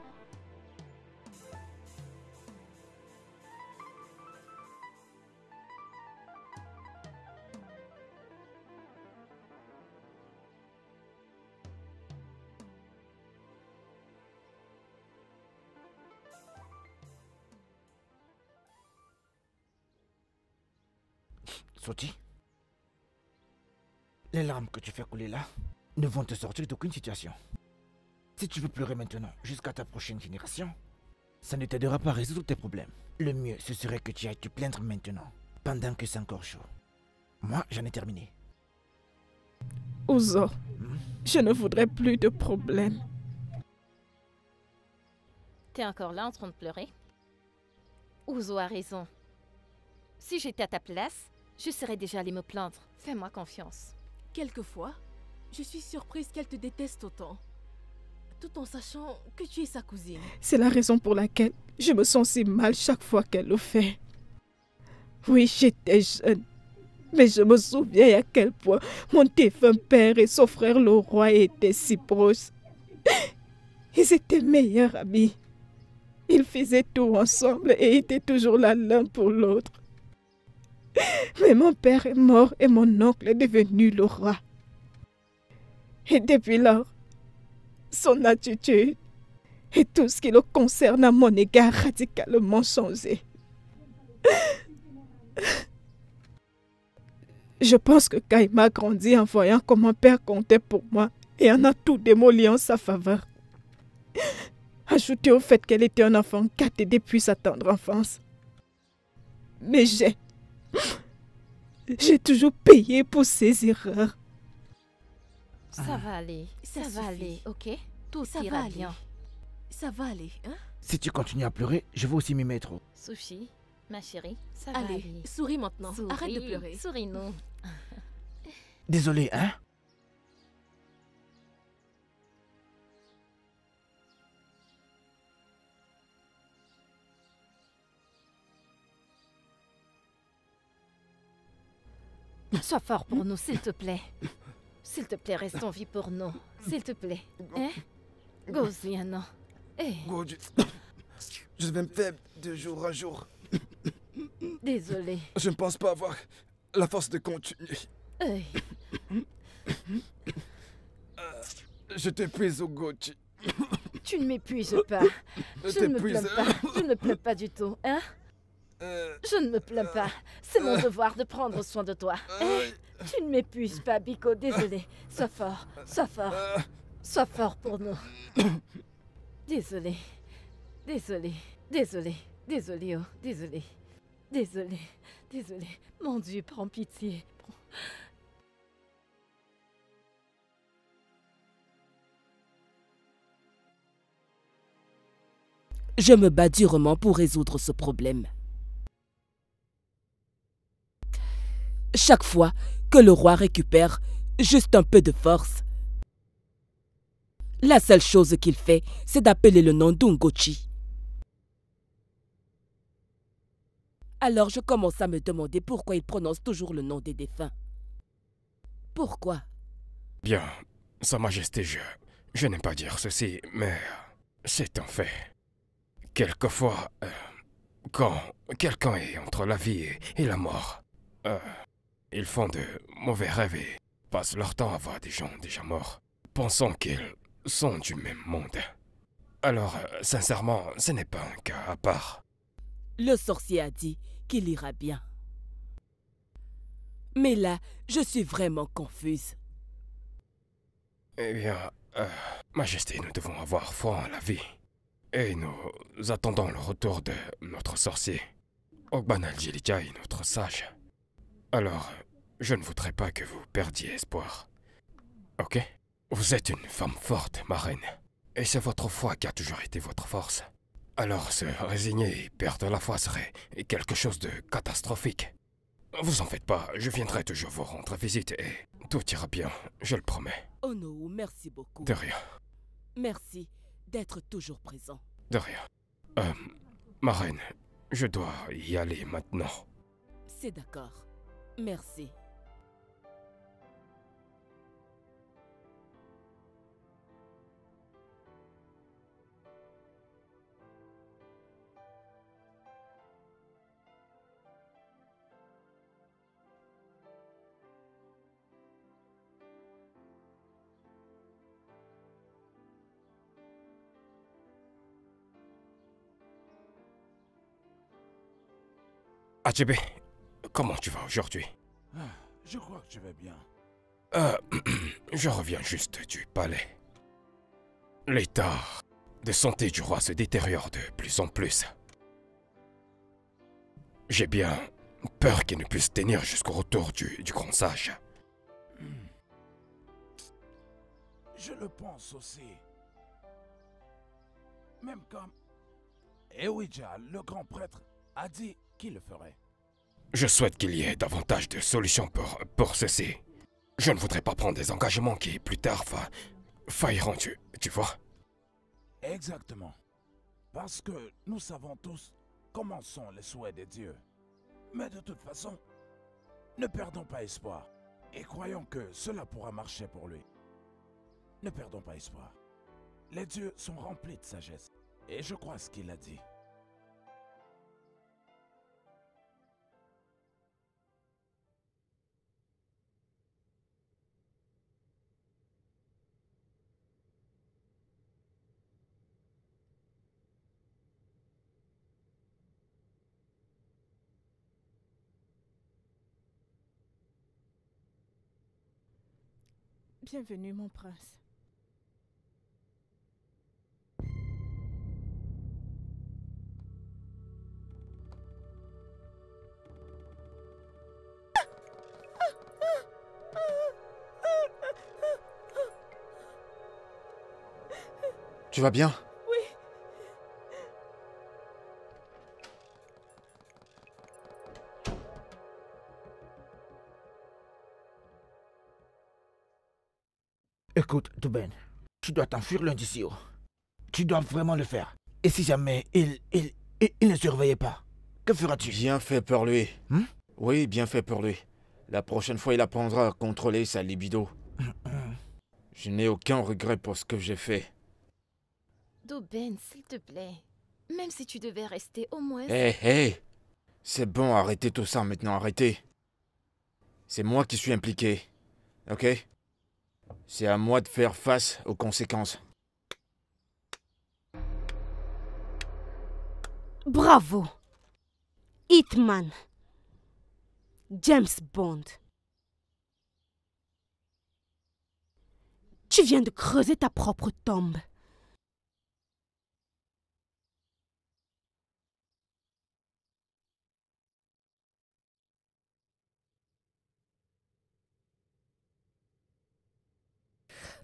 Les larmes que tu fais couler là ne vont te sortir d'aucune situation. Si tu veux pleurer maintenant jusqu'à ta prochaine génération, ça ne t'aidera pas à résoudre tes problèmes. Le mieux, ce serait que tu ailles te plaindre maintenant, pendant que c'est encore chaud. Moi, j'en ai terminé. Ouzo, je ne voudrais plus de problèmes. T'es encore là en train de pleurer? Ouzo a raison. Si j'étais à ta place, je serais déjà allée me plaindre. Fais-moi confiance. Quelquefois, je suis surprise qu'elle te déteste autant. Tout en sachant que tu es sa cousine. C'est la raison pour laquelle je me sens si mal chaque fois qu'elle le fait. Oui, j'étais jeune. Mais je me souviens à quel point mon défunt père et son frère le roi étaient si proches. Ils étaient meilleurs amis. Ils faisaient tout ensemble et étaient toujours là l'un pour l'autre. Mais mon père est mort et mon oncle est devenu le roi. Et depuis lors, son attitude et tout ce qui le concerne à mon égard radicalement changé. Je pense que Kaima a grandi en voyant comment mon père comptait pour moi et en a tout démoli en sa faveur. Ajouté au fait qu'elle était un enfant gâté depuis sa tendre enfance. Mais j'ai... J'ai toujours payé pour ses erreurs. Ça va aller. Ça, Ça va aller, ok? Tout Ça ira va aller. bien. Ça va aller, hein? Si tu continues à pleurer, je vais aussi m'y mettre. Sushi, ma chérie, ça va Allez, aller. souris maintenant. Arrête de Souris, pleurer. Souris-nous. Désolé, hein? Sois fort pour nous, s'il te plaît. S'il te plaît, reste en vie pour nous. S'il te plaît. Hein? Non. Eh, je vais me faire de jour en jour. désolé. Je ne pense pas avoir la force de continuer. Eh, Je t'épuise au Goji. tu ne m'épuises pas. Je Je ne me plains pas. Je ne me plains pas du tout, hein? Je ne me plains pas. C'est mon devoir de prendre soin de toi. Tu ne m'épuises pas, Biko. Désolé. Sois fort. Sois fort. Sois fort pour nous. Désolé. Désolé. Désolé. Désolé, oh. Désolé. Désolé. Désolé. Mon Dieu, prends pitié. Prends- Je me bats durement pour résoudre ce problème. Chaque fois que le roi récupère juste un peu de force, la seule chose qu'il fait, c'est d'appeler le nom d'Ungochi. Alors je commence à me demander pourquoi il prononce toujours le nom des défunts. Pourquoi? Bien, Sa Majesté, je, je n'aime pas dire ceci, mais c'est un fait. Quelquefois, euh, quand quelqu'un est entre la vie et, la mort, euh, ils font de mauvais rêves et passent leur temps à voir des gens déjà morts, pensant qu'ils sont du même monde. Alors, euh, sincèrement, ce n'est pas un cas à part. Le sorcier a dit qu'il ira bien. Mais là, je suis vraiment confuse. Eh bien, euh, Majesté, nous devons avoir foi en la vie. Et nous attendons le retour de notre sorcier. Ogban al-Jelija est notre sage. Alors, je ne voudrais pas que vous perdiez espoir. Ok? Vous êtes une femme forte, ma reine. Et c'est votre foi qui a toujours été votre force. Alors se résigner et perdre la foi serait quelque chose de catastrophique. Vous en faites pas, je viendrai toujours vous rendre visite et tout ira bien, je le promets. Oh non, merci beaucoup. De rien, Merci d'être toujours présent. de rien. Euh, ma reine, je dois y aller maintenant. C'est d'accord. Merci. Comment tu vas aujourd'hui Ah, Je crois que je vais bien. Euh, je reviens juste du palais. L'état de santé du roi se détériore de plus en plus. J'ai bien peur qu'il ne puisse tenir jusqu'au retour du, du grand sage. Je le pense aussi. Même comme Ewija, le grand prêtre, a dit qu'il le ferait. Je souhaite qu'il y ait davantage de solutions pour, pour ceci. Je ne voudrais pas prendre des engagements qui, plus tard, fa failleront, tu, tu vois. Exactement. Parce que nous savons tous comment sont les souhaits des dieux. Mais de toute façon, ne perdons pas espoir et croyons que cela pourra marcher pour lui. Ne perdons pas espoir. Les dieux sont remplis de sagesse et je crois ce qu'il a dit. Bienvenue, mon prince. Tu vas bien? Écoute, Douben, tu dois t'enfuir lundi si haut. Tu dois vraiment le faire. Et si jamais il, il, il, il ne surveillait pas, que feras-tu? Bien fait pour lui. Hmm? Oui, bien fait pour lui. La prochaine fois, il apprendra à contrôler sa libido. Je n'ai aucun regret pour ce que j'ai fait. Douben, s'il te plaît. Même si tu devais rester au moins... Hé, hé C'est bon, arrêtez tout ça maintenant, arrêtez. C'est moi qui suis impliqué. Ok? C'est à moi de faire face aux conséquences. Bravo. Hitman. James Bond. Tu viens de creuser ta propre tombe.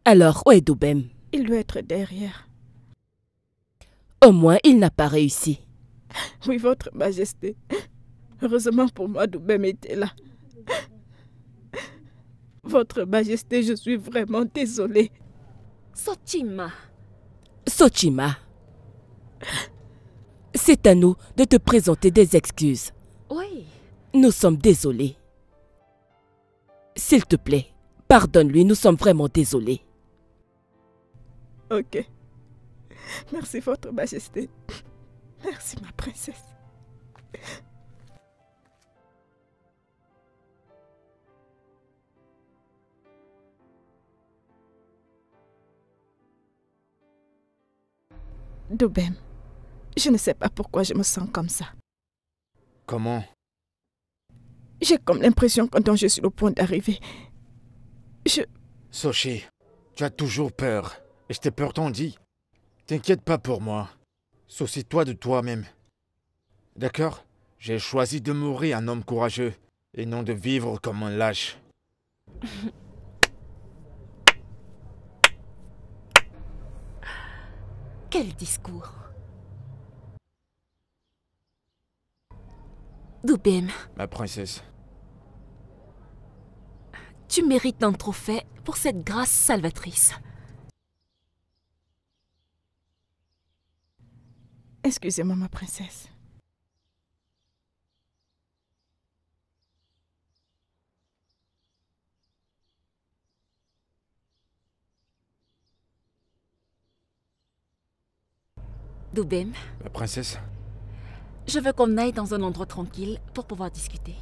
Alors, où est Doubem? Il doit être derrière. Au moins, il n'a pas réussi. Oui, votre majesté. Heureusement pour moi, Doubem était là. Votre majesté, je suis vraiment désolée. Sotima. Sochima, c'est à nous de te présenter des excuses. Oui. Nous sommes désolés. S'il te plaît, pardonne-lui, nous sommes vraiment désolés. Ok. Merci, votre majesté. Merci, ma princesse. Dobem, je ne sais pas pourquoi je me sens comme ça. Comment? J'ai comme l'impression que quand je suis au point d'arriver, je... Sochi, tu as toujours peur. Et je t'ai pourtant dit. T'inquiète pas pour moi. Soucie-toi de toi-même. D'accord? J'ai choisi de mourir un homme courageux et non de vivre comme un lâche. Quel discours Doubem, Ma princesse, tu mérites un trophée pour cette grâce salvatrice. Excusez-moi, ma princesse. Doubem, ma princesse, je veux qu'on aille dans un endroit tranquille pour pouvoir discuter.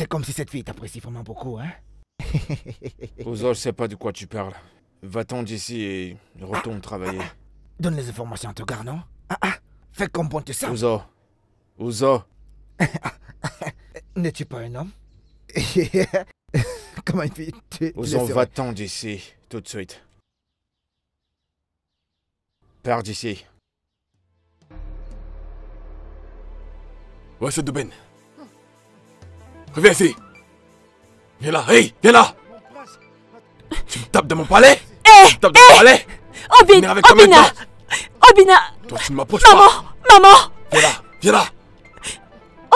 C'est comme si cette fille t'apprécie vraiment beaucoup, hein? Ouzo, je sais pas de quoi tu parles. Va-t'en d'ici et retourne travailler. Donne les informations à ton gars, non? Ah ah Fais comme bon te sens. Ouzo. Ouzo. N'es-tu pas un homme Comment une fille tu, tu Ouzo, laisserais- va-t'en d'ici, tout de suite. Pars d'ici. Ouais, c'est de Ben. Reviens ici. Viens là, hey, viens là. Tu me tapes dans mon palais? Hé Tu me tapes dans mon palais? Avec toi Obina maintenant. Obina Toi, tu ne m'approches Maman pas. Maman Viens là, viens là.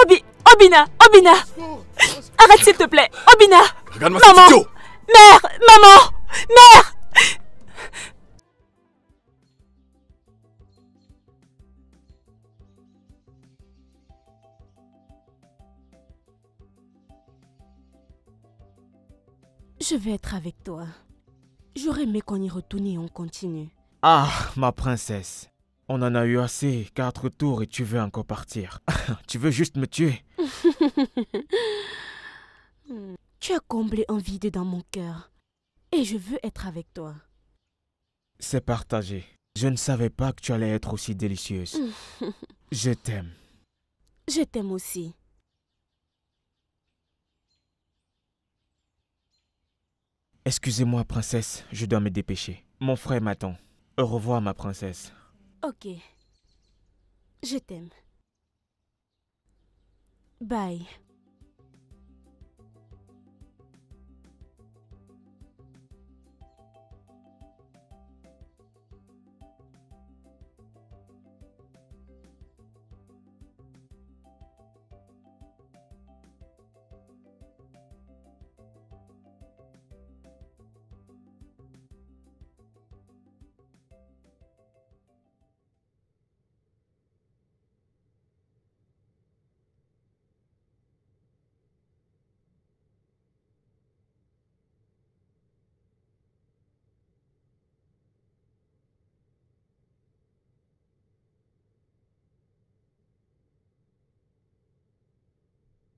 Obi Obina Obina Arrête s'il te plaît Obina Regarde-moi Maman. Mère Maman Mère Je vais être avec toi. J'aurais aimé qu'on y retourne et on continue. Ah, ma princesse. On en a eu assez, quatre tours et tu veux encore partir. tu veux juste me tuer. Tu as comblé un vide dans mon cœur. Et je veux être avec toi. C'est partagé. Je ne savais pas que tu allais être aussi délicieuse. Je t'aime. Je t'aime aussi. Excusez-moi, princesse, je dois me dépêcher. Mon frère m'attend. Au revoir, ma princesse. Ok. Je t'aime. Bye.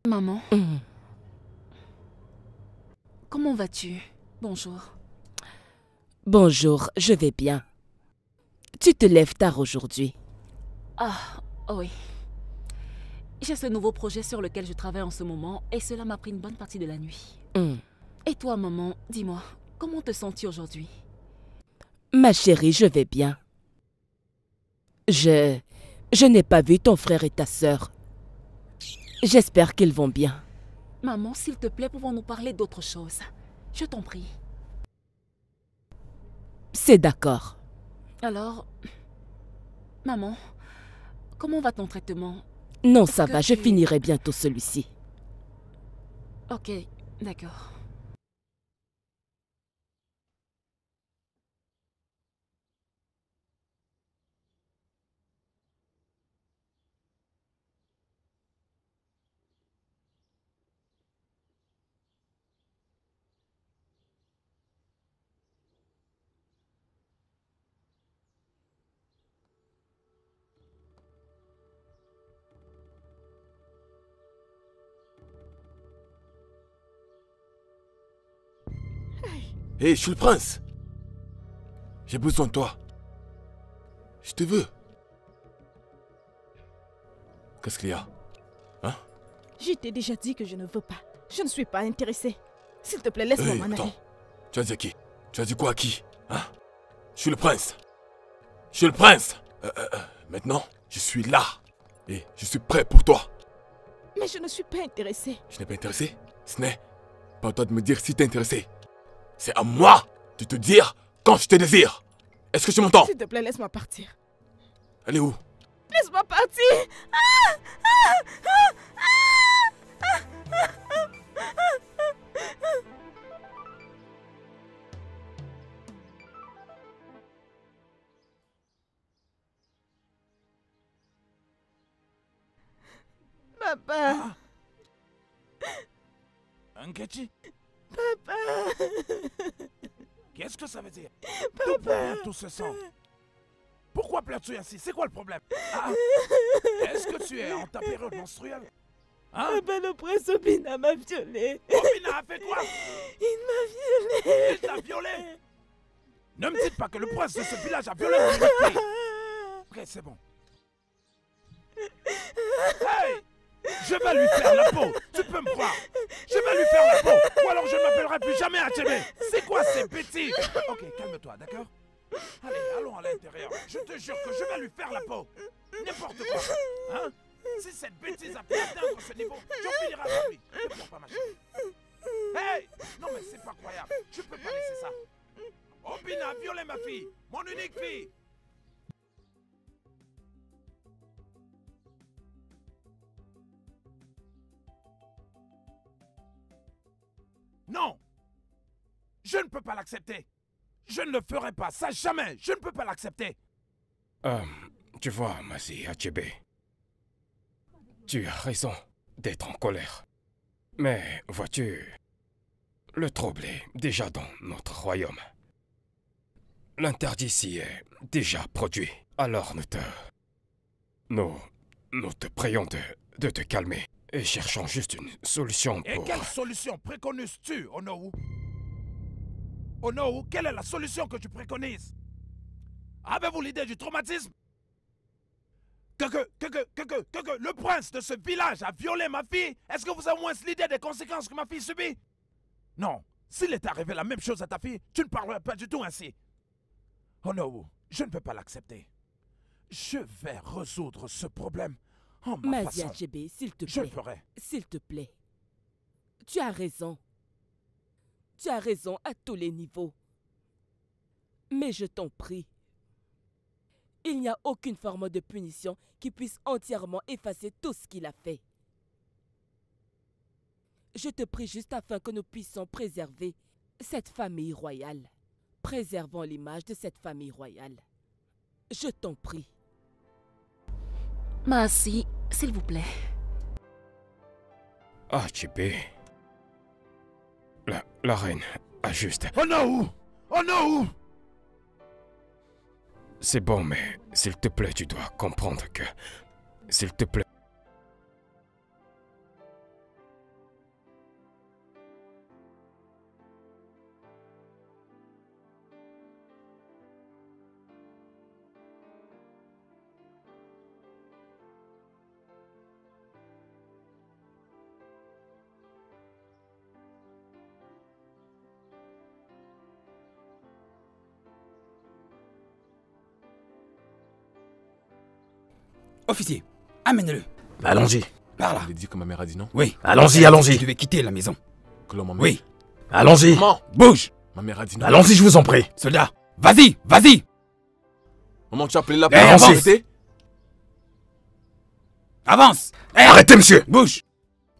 Maman Comment vas-tu? Bonjour. Bonjour, je vais bien. Tu te lèves tard aujourd'hui. Ah, oui. J'ai ce nouveau projet sur lequel je travaille en ce moment et cela m'a pris une bonne partie de la nuit. Hmm. Et toi, maman, dis-moi, comment te sens-tu aujourd'hui? Ma chérie, je vais bien. Je... Je n'ai pas vu ton frère et ta sœur. J'espère qu'ils vont bien. Maman, s'il te plaît, pouvons-nous parler d'autre chose? Je t'en prie. C'est d'accord. Alors, maman, comment va ton traitement? Non, ça va, je finirai bientôt celui-ci. Ok, d'accord. Hé, je suis le prince. J'ai besoin de toi. Je te veux. Qu'est-ce qu'il y a? Hein? Je t'ai déjà dit que je ne veux pas. Je ne suis pas intéressée. S'il te plaît, laisse-moi Hey, m'en aller. attends. Tu as dit à qui? Tu as dit quoi à qui? Hein? Je suis le prince. Je suis le prince. Euh, euh, euh, maintenant, je suis là. Et je suis prêt pour toi. Mais je ne suis pas intéressée. Je n'ai pas intéressé Ce n'est pas à toi de me dire si t'es intéressé. C'est à moi de te dire quand je te désire. Est-ce que tu m'entends? S'il te plaît, laisse-moi partir. Elle est où? Laisse-moi partir. Ah Ah Ah Ah Ah Papa. Papa. qu'est-ce que ça veut dire? D'où provient tout ce sang Pourquoi pleures-tu ainsi? C'est quoi le problème? Ah, Est-ce que tu es en ta période menstruelle? Hein? Papa, le prince Obina m'a violée. Obina a fait quoi? Il m'a violée. Il t'a violé Ne me dites pas que le prince de ce village a violé mon. Ok, c'est bon. Hey Je vais lui faire la peau Tu peux me croire Je vais lui faire la peau Ou alors je ne m'appellerai plus jamais HB C'est quoi ces bêtises? Ok, calme-toi, d'accord? Allez, allons à l'intérieur. Je te jure que je vais lui faire la peau. N'importe quoi. Hein? Si cette bêtise a pu atteindre ce niveau, j'en finirai avec lui. Ne pleure pas, ma chérie. Hey Non mais c'est pas croyable. Je peux pas laisser ça. Obina a violé ma fille. Mon unique fille. Non Je ne peux pas l'accepter. Je ne le ferai pas, ça jamais. Je ne peux pas l'accepter. Euh, tu vois, Masi Achebe, tu as raison d'être en colère. Mais vois-tu, le trouble est déjà dans notre royaume. L'interdit s'y est déjà produit. Alors nous te... Nous... Nous te prions de, de te calmer et cherchons juste une solution Et quelle solution préconises-tu, Onowu? Onowu, quelle est la solution que tu préconises? Avez-vous l'idée du traumatisme? Que que, que, que, que, que, que, que le prince de ce village a violé ma fille? Est-ce que vous avez moins l'idée des conséquences que ma fille subit? Non. S'il est arrivé la même chose à ta fille, tu ne parlerais pas du tout ainsi. Onowu, je ne peux pas l'accepter. Je vais résoudre ce problème en ma Mazia façon. Djebé, s'il te plaît. Je le ferai. S'il te plaît. Tu as raison. Tu as raison à tous les niveaux. Mais je t'en prie. Il n'y a aucune forme de punition qui puisse entièrement effacer tout ce qu'il a fait. Je te prie juste afin que nous puissions préserver cette famille royale. Préservons l'image de cette famille royale. Je t'en prie. Masi, s'il vous plaît. Achebe. La, la reine a juste... Oh non Oh non C'est bon, mais s'il te plaît, tu dois comprendre que... S'il te plaît... Officier, amène-le. Allons-y. Par là. Il dit que ma mère a dit non Oui. Allons-y, allons-y. Tu devais quitter la maison. Que Oui. Allons-y. Maman Bouge. Ma mère a dit non. Allons-y, je vous en prie. Soldat, vas-y, vas-y. Maman, tu as appelé là Eh, avance. m'arrêter Avance. Eh, Arrêtez, monsieur. Bouge.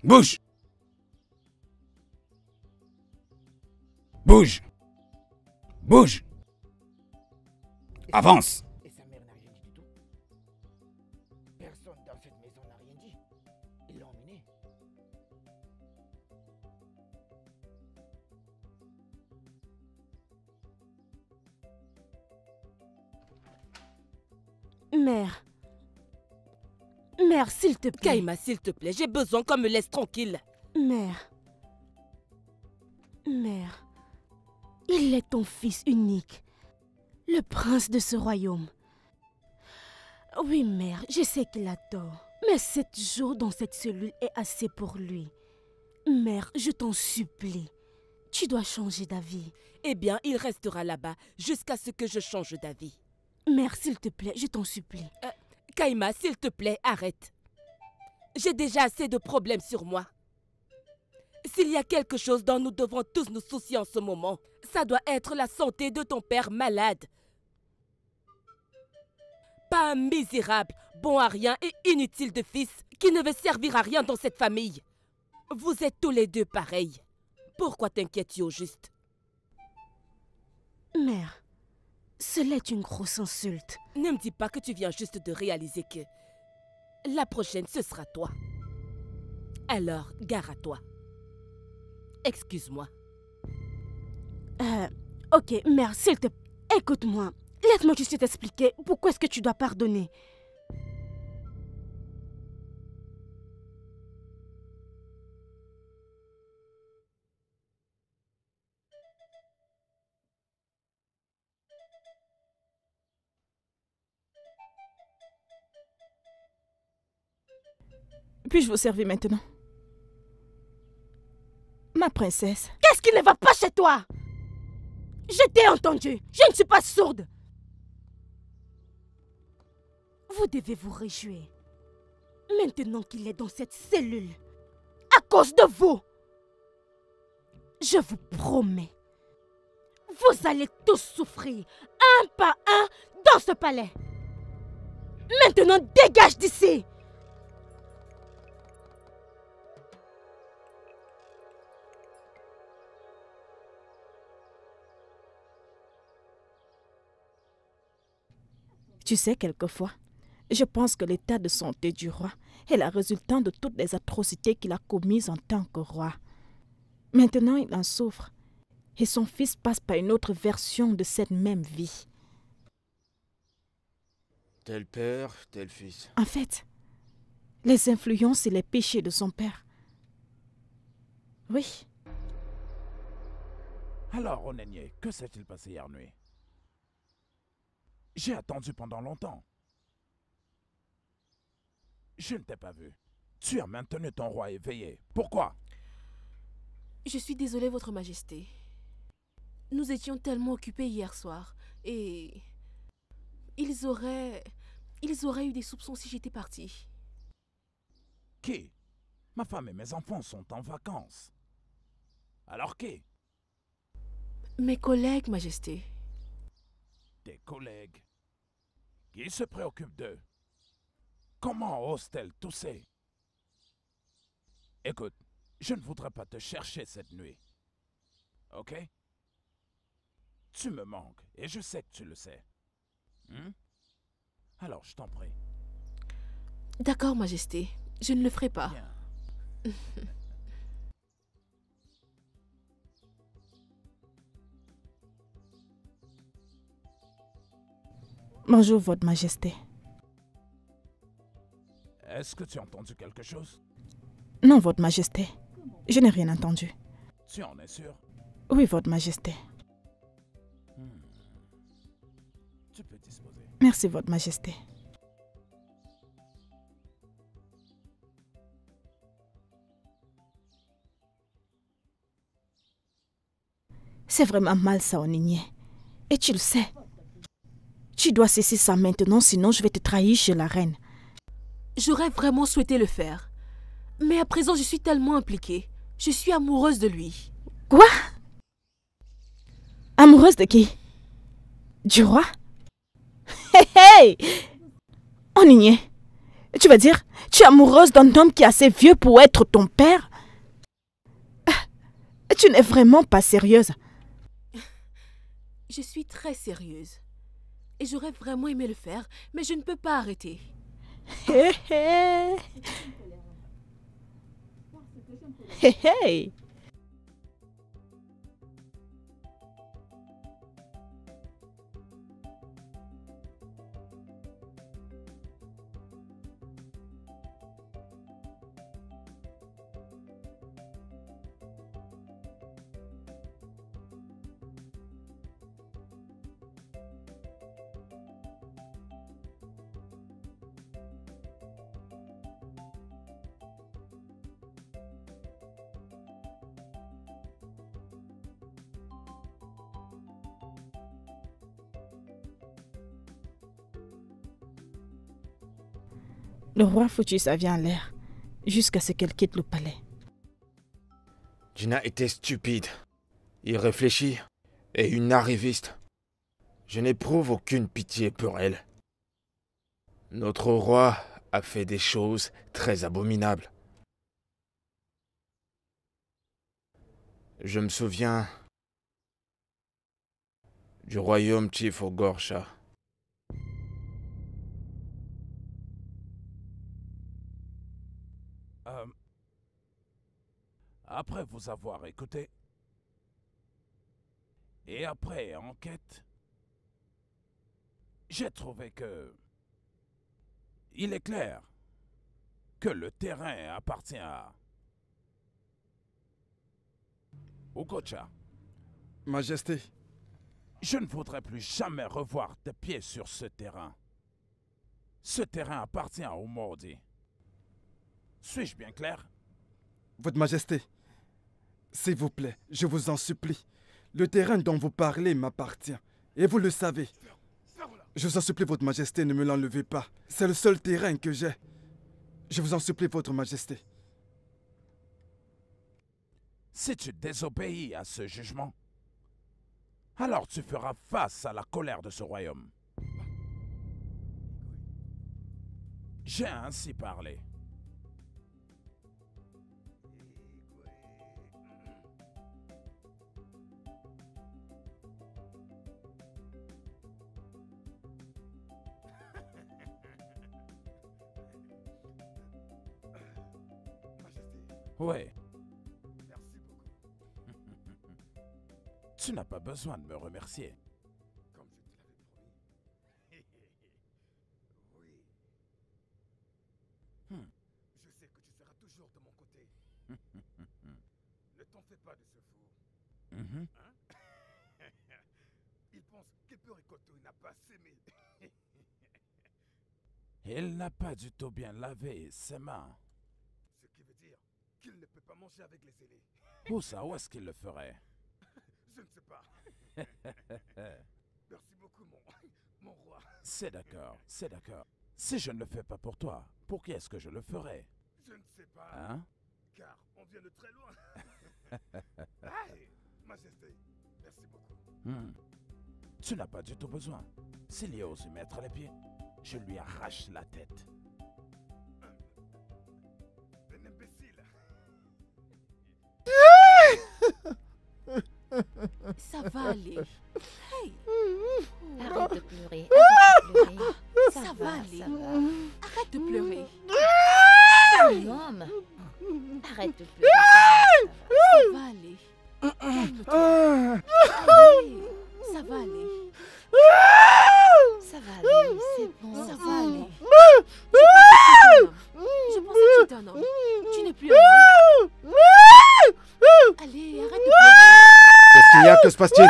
Bouge. Bouge. Bouge. Avance. Mère. Mère, s'il te plaît. Kaima, s'il te plaît, j'ai besoin qu'on me laisse tranquille. Mère. Mère. Il est ton fils unique. Le prince de ce royaume. Oui, mère, je sais qu'il a tort. Mais sept jours dans cette cellule est assez pour lui. Mère, je t'en supplie. Tu dois changer d'avis. Eh bien, il restera là-bas jusqu'à ce que je change d'avis. Mère, s'il te plaît, je t'en supplie. Euh, Kaima, s'il te plaît, arrête. J'ai déjà assez de problèmes sur moi. S'il y a quelque chose dont nous devons tous nous soucier en ce moment, ça doit être la santé de ton père malade. Pas un misérable, bon à rien et inutile de fils qui ne veut servir à rien dans cette famille. Vous êtes tous les deux pareils. Pourquoi t'inquiètes-tu au juste? Mère, cela est une grosse insulte. Ne me dis pas que tu viens juste de réaliser que la prochaine, ce sera toi. Alors, gare à toi. Excuse-moi. Euh, ok, mère, s'il te plaît, écoute-moi. Laisse-moi juste t'expliquer pourquoi est-ce que tu dois pardonner? Puis-je vous servir maintenant? Ma princesse. Qu'est-ce qui ne va pas chez toi? Je t'ai entendu. Je ne suis pas sourde. Vous devez vous réjouir. Maintenant qu'il est dans cette cellule. À cause de vous. Je vous promets. Vous allez tous souffrir, un par un, dans ce palais. Maintenant, dégage d'ici. Tu sais, quelquefois, je pense que l'état de santé du roi est la résultante de toutes les atrocités qu'il a commises en tant que roi. Maintenant, il en souffre. Et son fils passe par une autre version de cette même vie. Tel père, tel fils. En fait, les influences et les péchés de son père. Oui. Alors, Onenier, que s'est-il passé hier nuit? J'ai attendu pendant longtemps. Je ne t'ai pas vu. Tu as maintenu ton roi éveillé. Pourquoi? Je suis désolée, Votre Majesté. Nous étions tellement occupés hier soir et ils auraient ils auraient eu des soupçons si j'étais partie. Qui? Ma femme et mes enfants sont en vacances. Alors qui? Mes collègues, Majesté. Tes collègues. Qui se préoccupent d'eux Comment osent-elles tousser? Écoute, je ne voudrais pas te chercher cette nuit. Ok? Tu me manques et je sais que tu le sais. Hmm? Alors, je t'en prie. D'accord, Majesté. Je ne le ferai pas. Bonjour, Votre Majesté. Est-ce que tu as entendu quelque chose? Non, Votre Majesté. Je n'ai rien entendu. Tu en es sûr? Oui, Votre Majesté. Hmm. Tu peux disposer. Merci, Votre Majesté. C'est vraiment mal ça, Onigné. Et tu le sais. Tu dois cesser ça maintenant, sinon je vais te trahir chez la reine. J'aurais vraiment souhaité le faire. Mais à présent, je suis tellement impliquée. Je suis amoureuse de lui. Quoi? Amoureuse de qui? Du roi? Hey hey On y est. Tu vas dire, tu es amoureuse d'un homme qui est assez vieux pour être ton père? Ah, Tu n'es vraiment pas sérieuse. Je suis très sérieuse. Et j'aurais vraiment aimé le faire, mais je ne peux pas arrêter. Hé hé Hé hé Le roi foutu sa vie en l'air jusqu'à ce qu'elle quitte le palais. Gina était stupide, irréfléchie et une arriviste. Je n'éprouve aucune pitié pour elle. Notre roi a fait des choses très abominables. Je me souviens du royaume Chief Ogorcha. Après vous avoir écouté, et après enquête, j'ai trouvé que il est clair que le terrain appartient à Ugocha. Majesté, Je ne voudrais plus jamais revoir tes pieds sur ce terrain. Ce terrain appartient à Omordi. Suis-je bien clair? Votre Majesté, s'il vous plaît, je vous en supplie, le terrain dont vous parlez m'appartient, et vous le savez. Je vous en supplie, Votre Majesté, ne me l'enlevez pas. C'est le seul terrain que j'ai. Je vous en supplie, Votre Majesté. Si tu désobéis à ce jugement, alors tu feras face à la colère de ce royaume. J'ai ainsi parlé. Oui. Tu n'as pas besoin de me remercier. Comme je te l'avais promis. oui. Hmm. Je sais que tu seras toujours de mon côté. ne t'en fais pas de ce fou. Mhm. Hein? Il pense qu'Epericoto n'a pas s'aimé. Il n'a pas du tout bien lavé ses mains. Ce qui veut dire qu'il ne peut pas manger avec les aînés. Où ça, où est-ce qu'il le ferait? Je ne sais pas. Merci beaucoup, mon, mon roi. C'est d'accord, c'est d'accord. Si je ne le fais pas pour toi, pour qui est-ce que je le ferai Je ne sais pas. Hein? Car on vient de très loin. Aïe, Majesté, merci beaucoup. Hmm. Tu n'as pas du tout besoin. S'il y ose mettre les pieds, je lui arrache la tête. Ça va aller. Hey Arrête de pleurer. Arrête de pleurer. Ça, Ça va va, aller. ça va. Arrête de pleurer. Homme. Arrête de pleurer. Ça va aller. Calme-toi. Ça va aller. Ça va aller, c'est bon. Ça va aller. Je pensais que tu étais un homme. Tu n'es plus un homme. Allez, arrête de pleurer. Qu'est-ce qu'il y a Que se passe-t-il.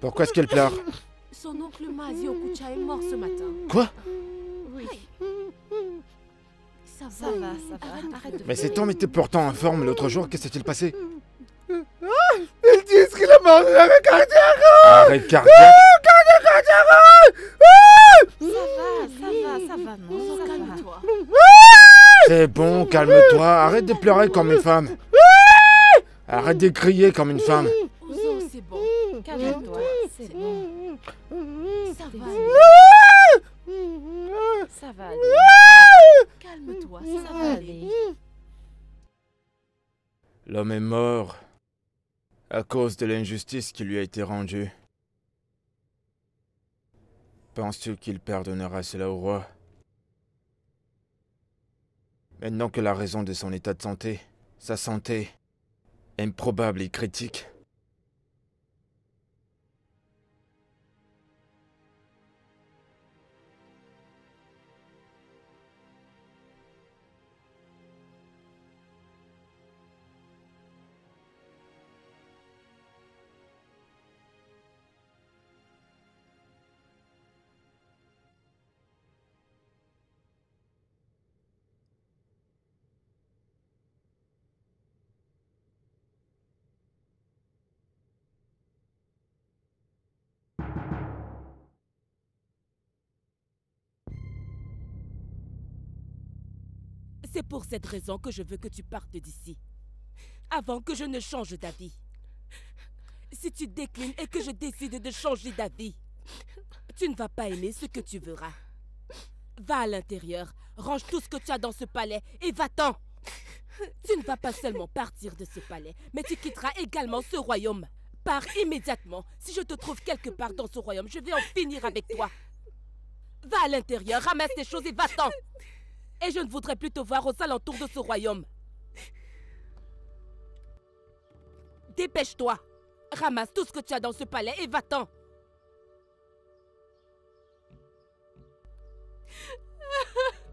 Pourquoi est-ce qu'elle pleure Son oncle Mazi Okucha est mort ce matin. Quoi Oui. Ça va, Ça va, ça va. Arrête de Arrête de Mais cet homme était pourtant en forme l'autre jour, qu'est-ce qui s'est-il passé Ils disent qu'il a mort d'un arrêt cardiaque. Arrêt cardiaque Ça va, ça va, ça va, non, calme-toi. C'est bon, calme-toi. Arrête de pleurer comme une femme. Arrête de crier comme une femme. Ouzo, c'est bon. Calme-toi, c'est bon. Ça va aller. Ça va aller. Calme-toi, Ça va aller. L'homme est mort à cause de l'injustice qui lui a été rendue. Penses-tu qu'il pardonnera cela au roi? Maintenant que la raison de son état de santé, sa santé, improbable et critique, pour cette raison que je veux que tu partes d'ici. Avant que je ne change d'avis. Si tu déclines et que je décide de changer d'avis, tu ne vas pas aimer ce que tu verras. Va à l'intérieur, range tout ce que tu as dans ce palais et va-t'en. Tu ne vas pas seulement partir de ce palais, mais tu quitteras également ce royaume. Pars immédiatement. Si je te trouve quelque part dans ce royaume, je vais en finir avec toi. Va à l'intérieur, ramasse tes choses et va-t'en. Et je ne voudrais plus te voir aux alentours de ce royaume. Dépêche-toi. Ramasse tout ce que tu as dans ce palais et va-t'en.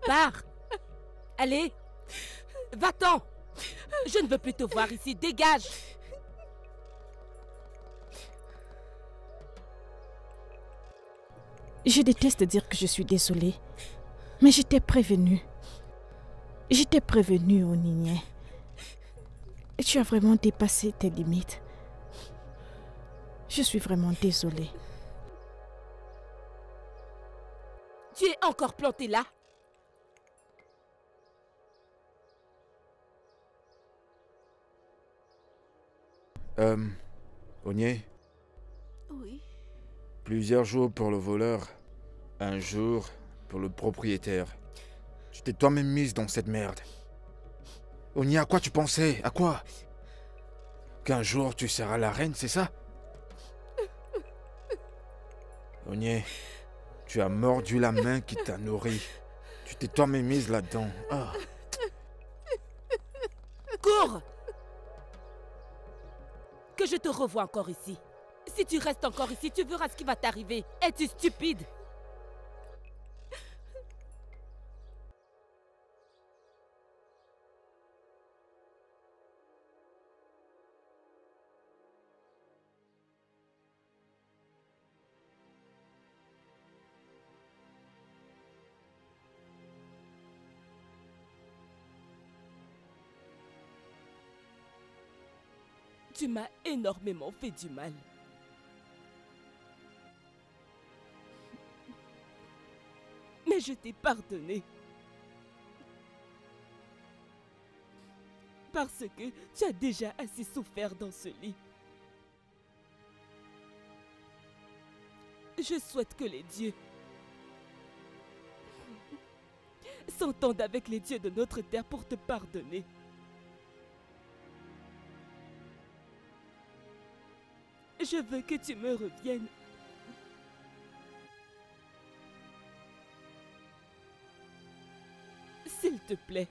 Pars. Allez. Va-t'en. Je ne veux plus te voir ici. Dégage. Je déteste dire que je suis désolée, mais j'étais prévenue. J'étais prévenue, Onigné. Et tu as vraiment dépassé tes limites. Je suis vraiment désolée. Tu es encore planté là? Euh. Ogné, Oui. plusieurs jours pour le voleur, un jour pour le propriétaire. Tu t'es toi-même mise dans cette merde. Ogné, à quoi tu pensais? À quoi? Qu'un jour tu seras la reine, c'est ça? Ogné, tu as mordu la main qui t'a nourri. Tu t'es toi-même mise là-dedans. Ah. Cours Que je te revoie encore ici. Si tu restes encore ici, tu verras ce qui va t'arriver. Es-tu stupide? Tu m'as énormément fait du mal. Mais je t'ai pardonné. Parce que tu as déjà assez souffert dans ce lit. Je souhaite que les dieux s'entendent avec les dieux de notre terre pour te pardonner. Je veux que tu me reviennes. S'il te plaît.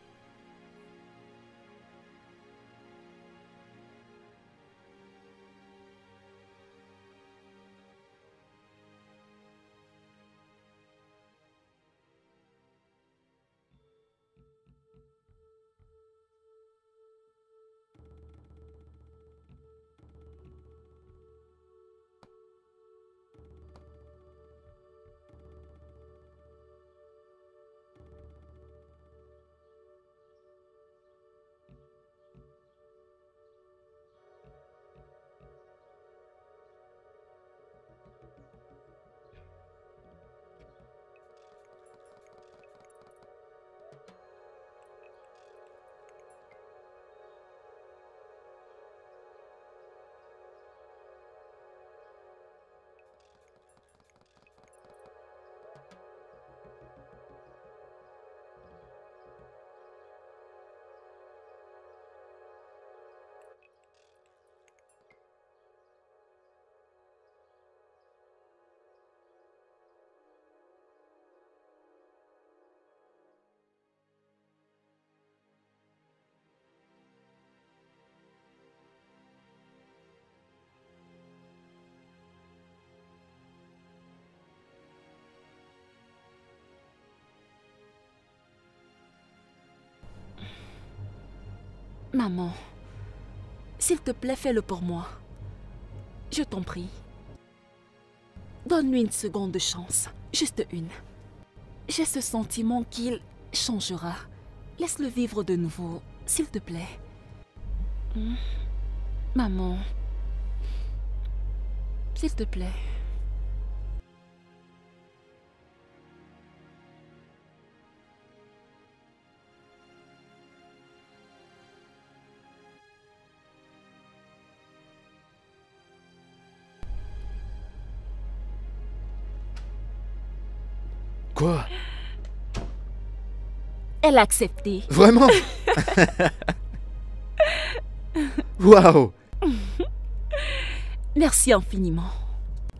Maman, s'il te plaît, fais-le pour moi. Je t'en prie. Donne-lui une seconde de chance, juste une. J'ai ce sentiment qu'il changera. Laisse-le vivre de nouveau, s'il te plaît. Hmm. Maman, s'il te plaît. Quoi? Elle a accepté. Vraiment? Waouh Merci infiniment.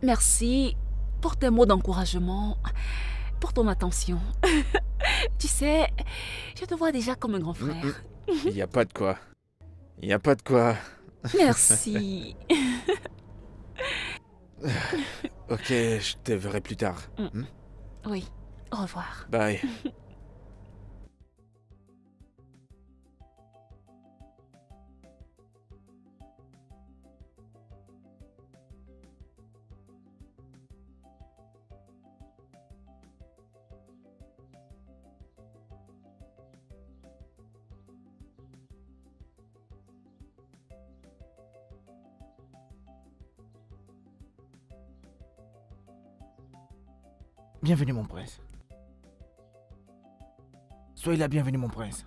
Merci pour tes mots d'encouragement, pour ton attention. tu sais, je te vois déjà comme un grand frère. Il n'y a pas de quoi. Il n'y a pas de quoi. Merci. ok, je te verrai plus tard. Mm. Hmm? Oui, au revoir. Bye. Bienvenue, mon prince. Soyez la bienvenue, mon prince.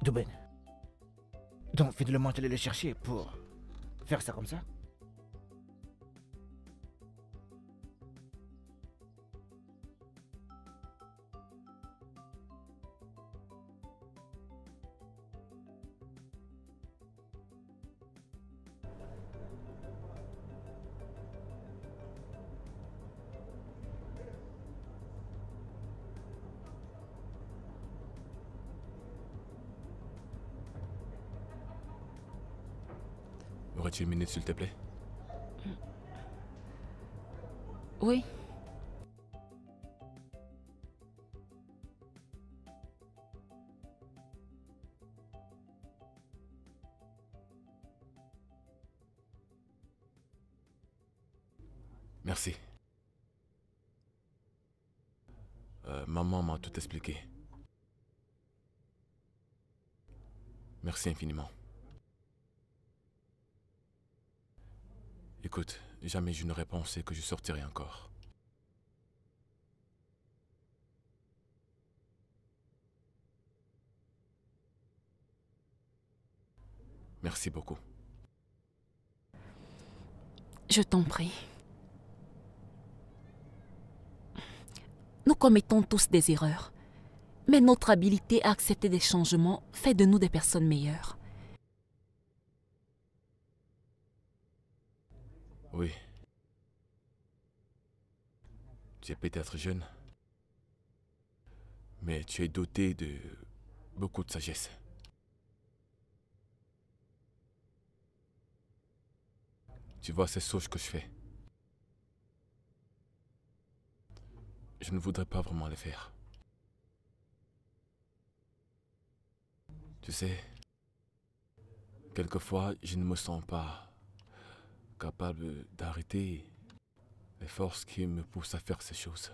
Douben. Donc, finalement, tu allais le chercher pour faire ça comme ça? S'il te plaît Oui. Merci. Euh, maman m'a tout expliqué. Merci infiniment. Jamais je n'aurais pensé que je sortirais encore. Merci beaucoup. Je t'en prie. Nous commettons tous des erreurs, mais notre habilité à accepter des changements fait de nous des personnes meilleures. Oui. Tu es peut-être jeune, mais tu es doté de beaucoup de sagesse. Tu vois ces sauges que je fais. Je ne voudrais pas vraiment les faire. Tu sais, quelquefois, je ne me sens pas capable d'arrêter les forces qui me poussent à faire ces choses.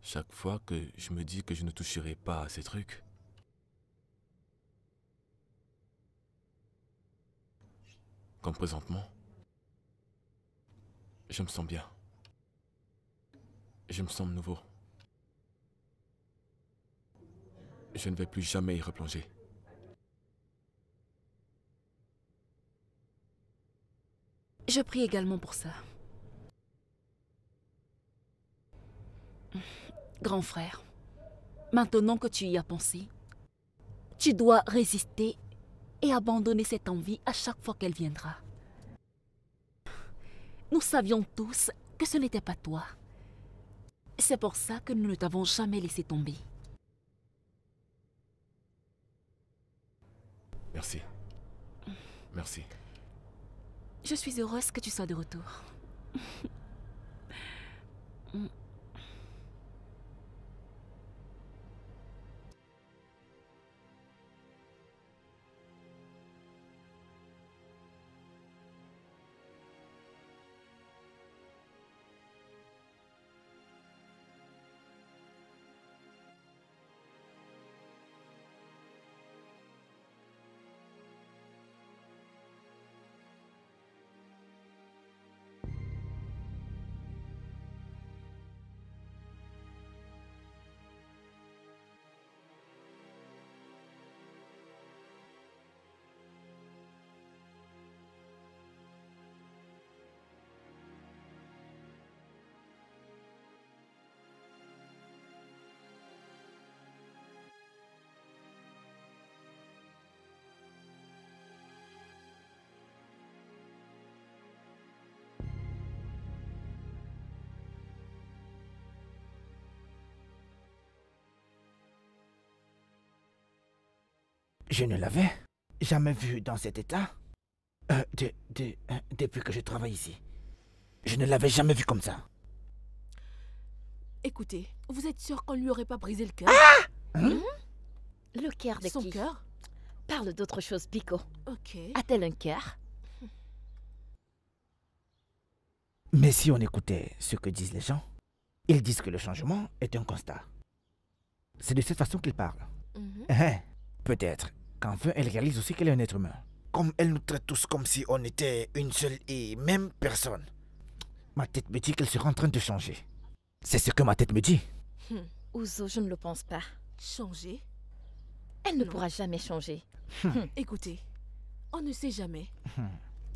Chaque fois que je me dis que je ne toucherai pas à ces trucs, comme présentement, je me sens bien. Je me sens nouveau. Je ne vais plus jamais y replonger. Je prie également pour ça. Grand frère, maintenant que tu y as pensé, tu dois résister et abandonner cette envie à chaque fois qu'elle viendra. Nous savions tous que ce n'était pas toi. C'est pour ça que nous ne t'avons jamais laissé tomber. Merci. Merci. Je suis heureuse que tu sois de retour. Je ne l'avais jamais vu dans cet état euh, de- de- euh, depuis que je travaille ici. Je ne l'avais jamais vu comme ça. Écoutez, vous êtes sûr qu'on lui aurait pas brisé le cœur? Hein? Le cœur de Son qui? cœur? Parle d'autre chose, Pico. Ok. A-t-elle un cœur? Mais si on écoutait ce que disent les gens, ils disent que le changement est un constat. C'est de cette façon qu'ils parlent. Mhm. Hein, Peut-être qu'enfin elle réalise aussi qu'elle est un être humain. Comme elle nous traite tous comme si on était une seule et même personne. Ma tête me dit qu'elle sera en train de changer. C'est ce que ma tête me dit. Hmm. Ouzo, je ne le pense pas. Changer? Elle ne Non. pourra jamais changer. Hmm. Écoutez, on ne sait jamais.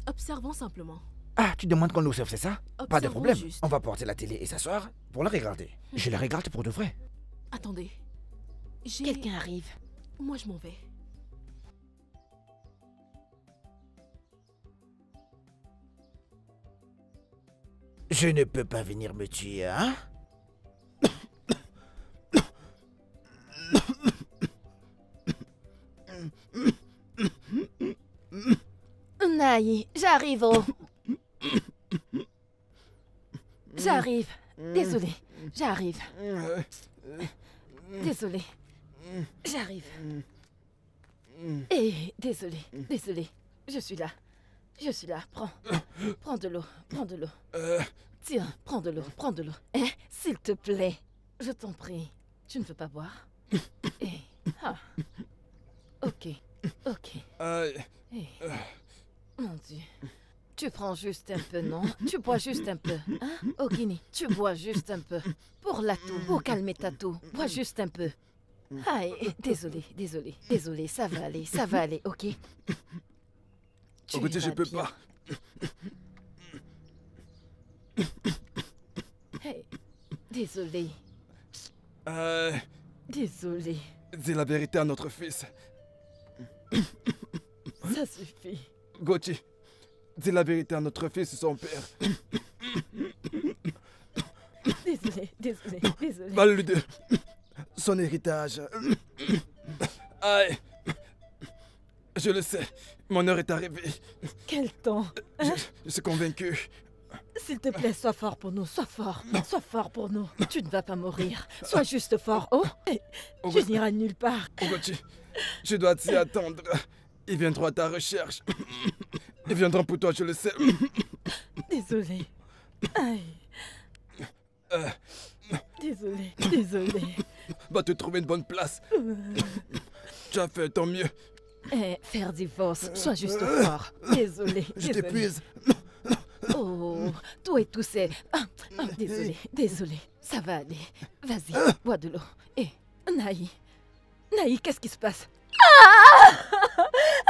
Observons simplement. Ah, tu demandes qu'on observe, c'est ça? Pas de Observons problème. juste. On va porter la télé et s'asseoir pour la regarder. Je la regarde pour de vrai. Attendez. J'ai- Quelqu'un arrive. Moi, je m'en vais. Je ne peux pas venir me tuer, hein? Naï, j'arrive. oh. J'arrive. Désolé, j'arrive. Désolé. J'arrive. Eh, désolé, désolé. Je suis là. Je suis là. Prends. Prends de l'eau. Prends de l'eau. Tiens, prends de l'eau. Prends de l'eau. Hein, S'il te plaît. Je t'en prie. Tu ne veux pas boire? Eh. Ah. Ok. Ok. Aïe. Eh. Mon Dieu. Tu prends juste un peu, non? Tu bois juste un peu, hein? Ogini, tu bois juste un peu. Pour la toux, pour calmer ta toux, bois juste un peu. Aïe, désolé, désolé, désolé, ça va aller, ça va aller, ok? Tu Ogochi, je peux pas. Hey, désolé, Euh, désolé, dis la vérité à notre fils. ça suffit. Gochi, dis la vérité à notre fils et son père. Désolé, désolé, désolé. Parle-lui de son héritage. Aïe. Je le sais, mon heure est arrivée. Quel temps Je, je suis convaincu. S'il te plaît, sois fort pour nous, sois fort, sois fort pour nous. Tu ne vas pas mourir, sois juste fort, oh et Tu n'iras nulle part. Ogochi, je dois t'y attendre. Ils viendront à ta recherche. Ils viendront pour toi, je le sais. Désolé. Aïe. Euh, Désolé, désolé. va te trouver une bonne place. Tu as fait ton mieux. Eh, faire divorce, sois juste fort. Désolé. Je t'épuise. Oh, tout et tout c'est. Ah, ah, désolé, désolé. Ça va aller. Vas-y, bois de l'eau. Eh, Naï. Naï, qu'est-ce qui se passe? Ah!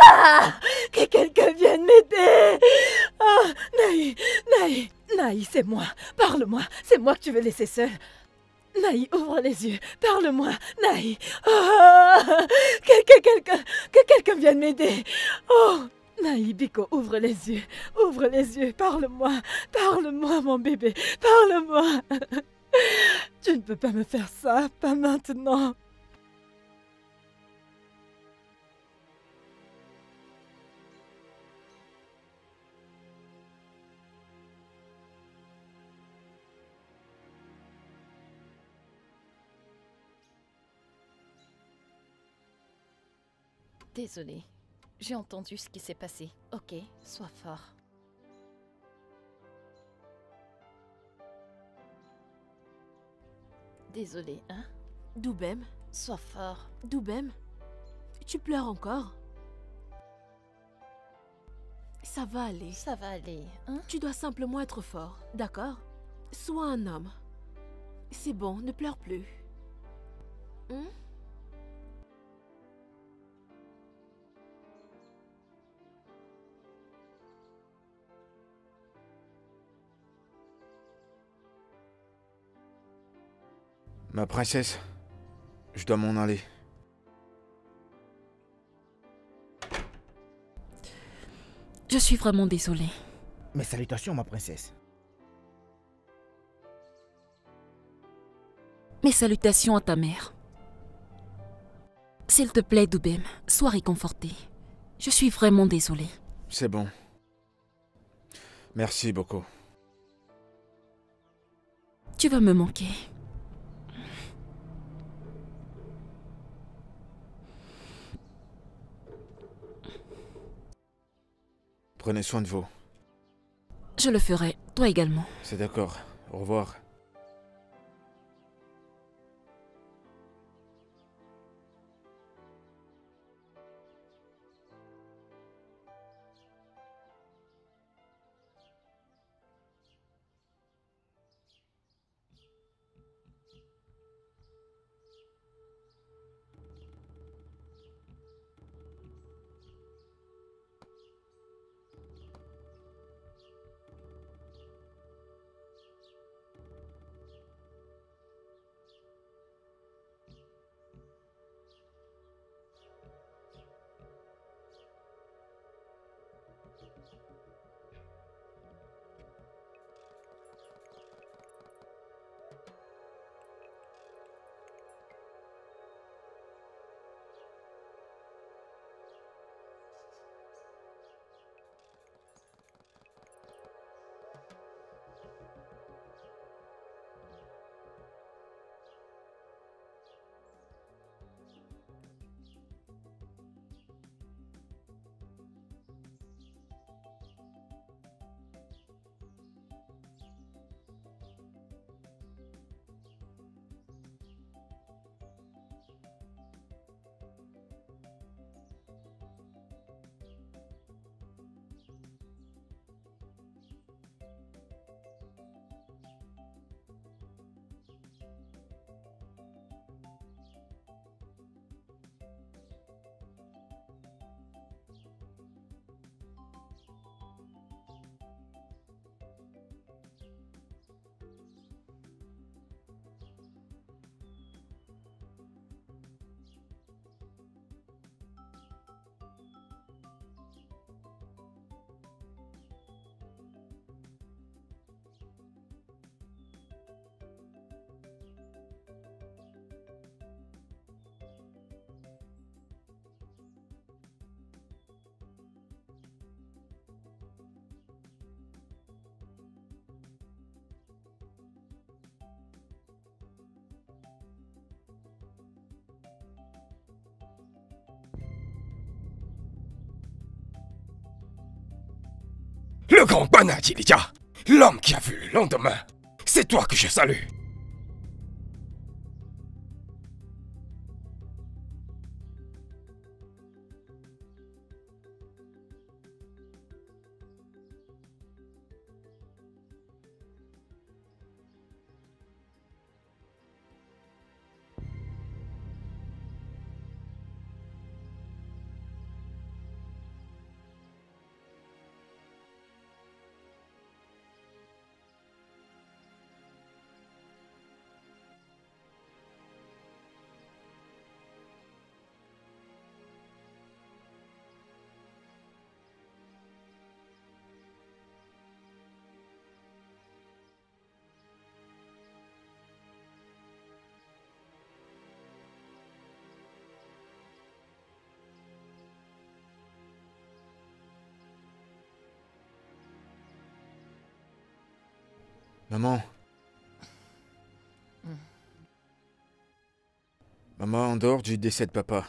Ah! Que quelqu'un vienne m'aider Ah, Naï, Naï, Naï, c'est moi. Parle-moi. C'est moi que tu veux laisser seul. Naï, ouvre les yeux. Parle-moi. Naï. Ah! Que, que quelqu'un que vienne m'aider. Oh, Naï, Biko, ouvre les yeux. Ouvre les yeux. Parle-moi. Parle-moi, mon bébé. Parle-moi. Tu ne peux pas me faire ça. Pas maintenant. Désolée. J'ai entendu ce qui s'est passé. Ok, sois fort. Désolée, hein? Doubem Sois fort. Doubem Tu pleures encore? Ça va aller. Ça va aller, hein? Tu dois simplement être fort, d'accord? Sois un homme. C'est bon, ne pleure plus. Hein Ma princesse, je dois m'en aller. Je suis vraiment désolée. Mes salutations, ma princesse. Mes salutations à ta mère. S'il te plaît, Doubem, sois réconforté. Je suis vraiment désolée. C'est bon. Merci beaucoup. Tu vas me manquer. Prenez soin de vous. Je le ferai, toi également. C'est d'accord. Au revoir. Bana Djilidja, l'homme qui a vu le lendemain, c'est toi que je salue. Maman. Maman, en dehors du décès de papa,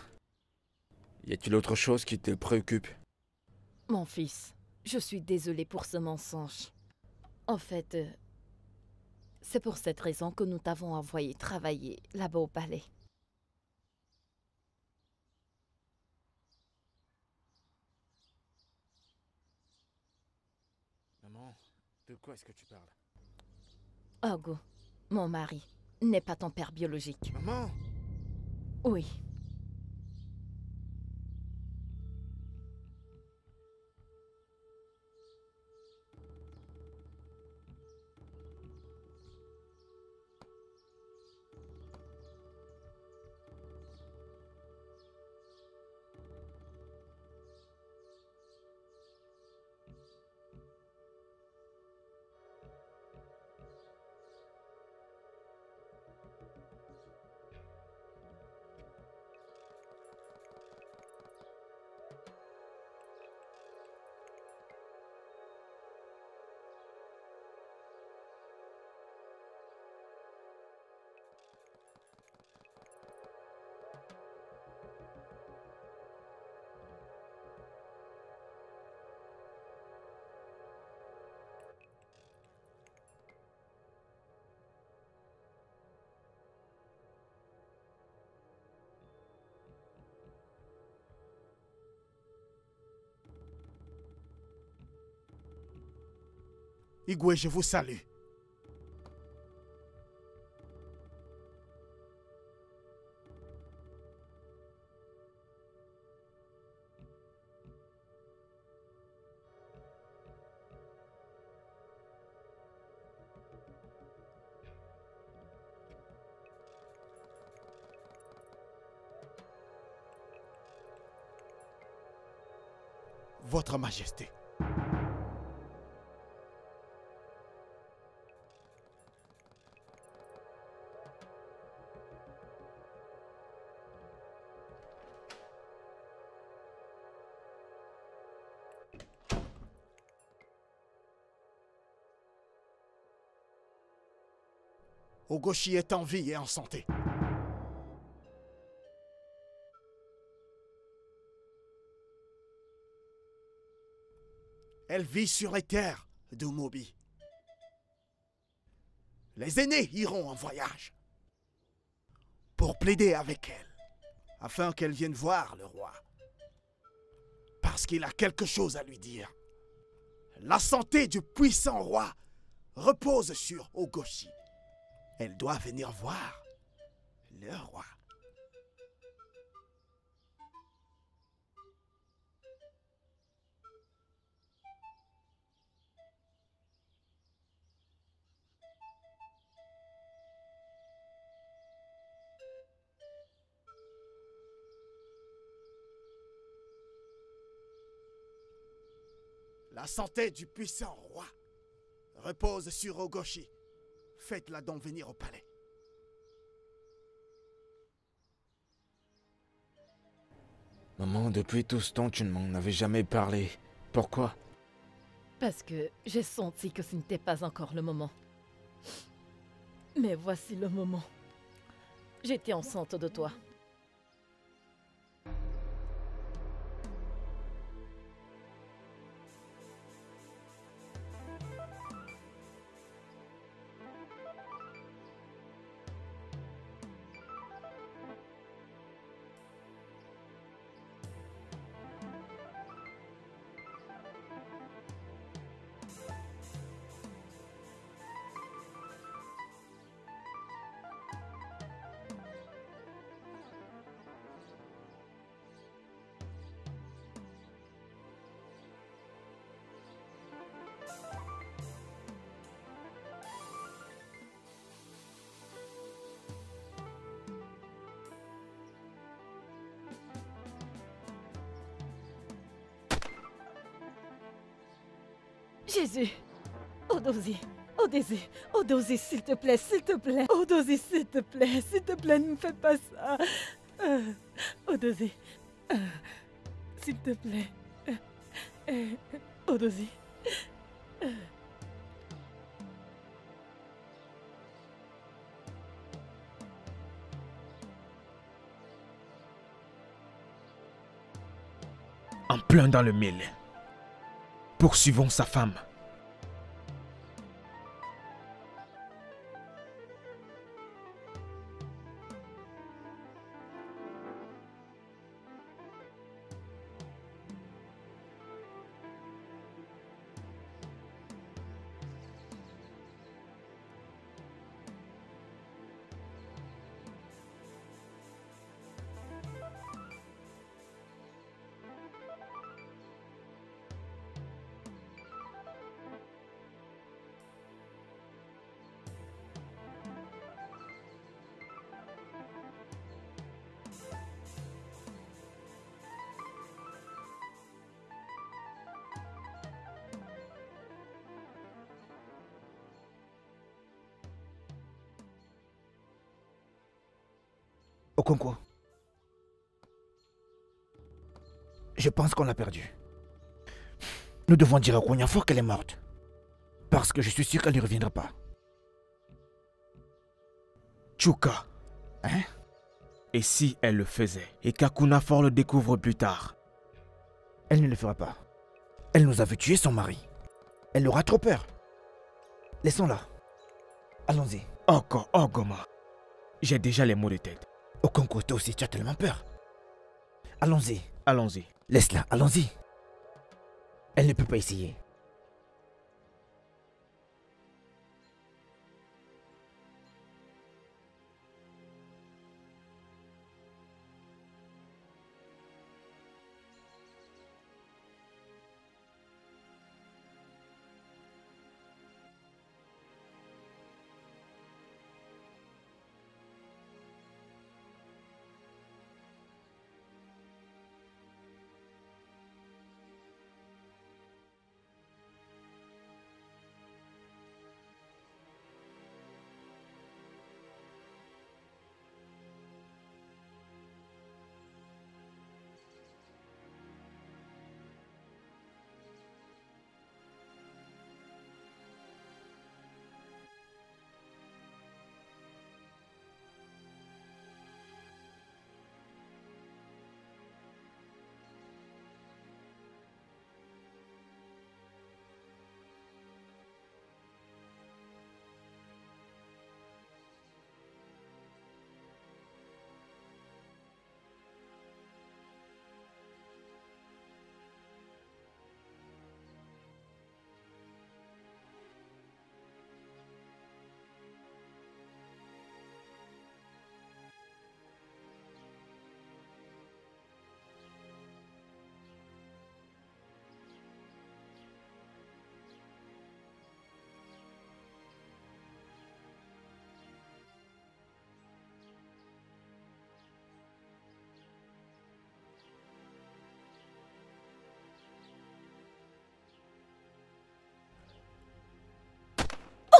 y a-t-il autre chose qui te préoccupe? Mon fils, je suis désolée pour ce mensonge. En fait, euh, c'est pour cette raison que nous t'avons envoyé travailler là-bas au palais. Maman, de quoi est-ce que tu parles? Ogo, mon mari, n'est pas ton père biologique. Maman Oui. Igwe, je vous salue. Votre Majesté. Ogoshi est en vie et en santé. Elle vit sur les terres d'Umobi. Les aînés iront en voyage pour plaider avec elle, afin qu'elle vienne voir le roi. Parce qu'il a quelque chose à lui dire. La santé du puissant roi repose sur Ogoshi. Elle doit venir voir le roi. La santé du puissant roi repose sur Ogoshi. Faites-la donc venir au palais. Maman, depuis tout ce temps, tu ne m'en avais jamais parlé. Pourquoi? Parce que j'ai senti que ce n'était pas encore le moment. Mais voici le moment. J'étais enceinte de toi. Odozi Odozi Odozi, s'il te plaît, s'il te plaît Odozi, s'il te plaît, s'il te plaît, ne fais pas ça euh, Odozi euh, S'il te plaît euh, euh, Odozi euh. En plein dans le mille. Poursuivons sa femme. Okonkwo. Je pense qu'on l'a perdue. Nous devons dire à Kounyafo qu'elle est morte. Parce que je suis sûr qu'elle ne reviendra pas. Chuka. Hein? Et si elle le faisait et qu'Akuna Fort le découvre plus tard? Elle ne le fera pas. Elle nous a vu tuer son mari. Elle aura trop peur. Laissons-la. Allons-y. Oko, Ogoma. J'ai déjà les mots de tête. Okonko, toi aussi, tu as tellement peur. Allons-y. Allons-y. Laisse-la, allons-y. Elle ne peut pas essayer.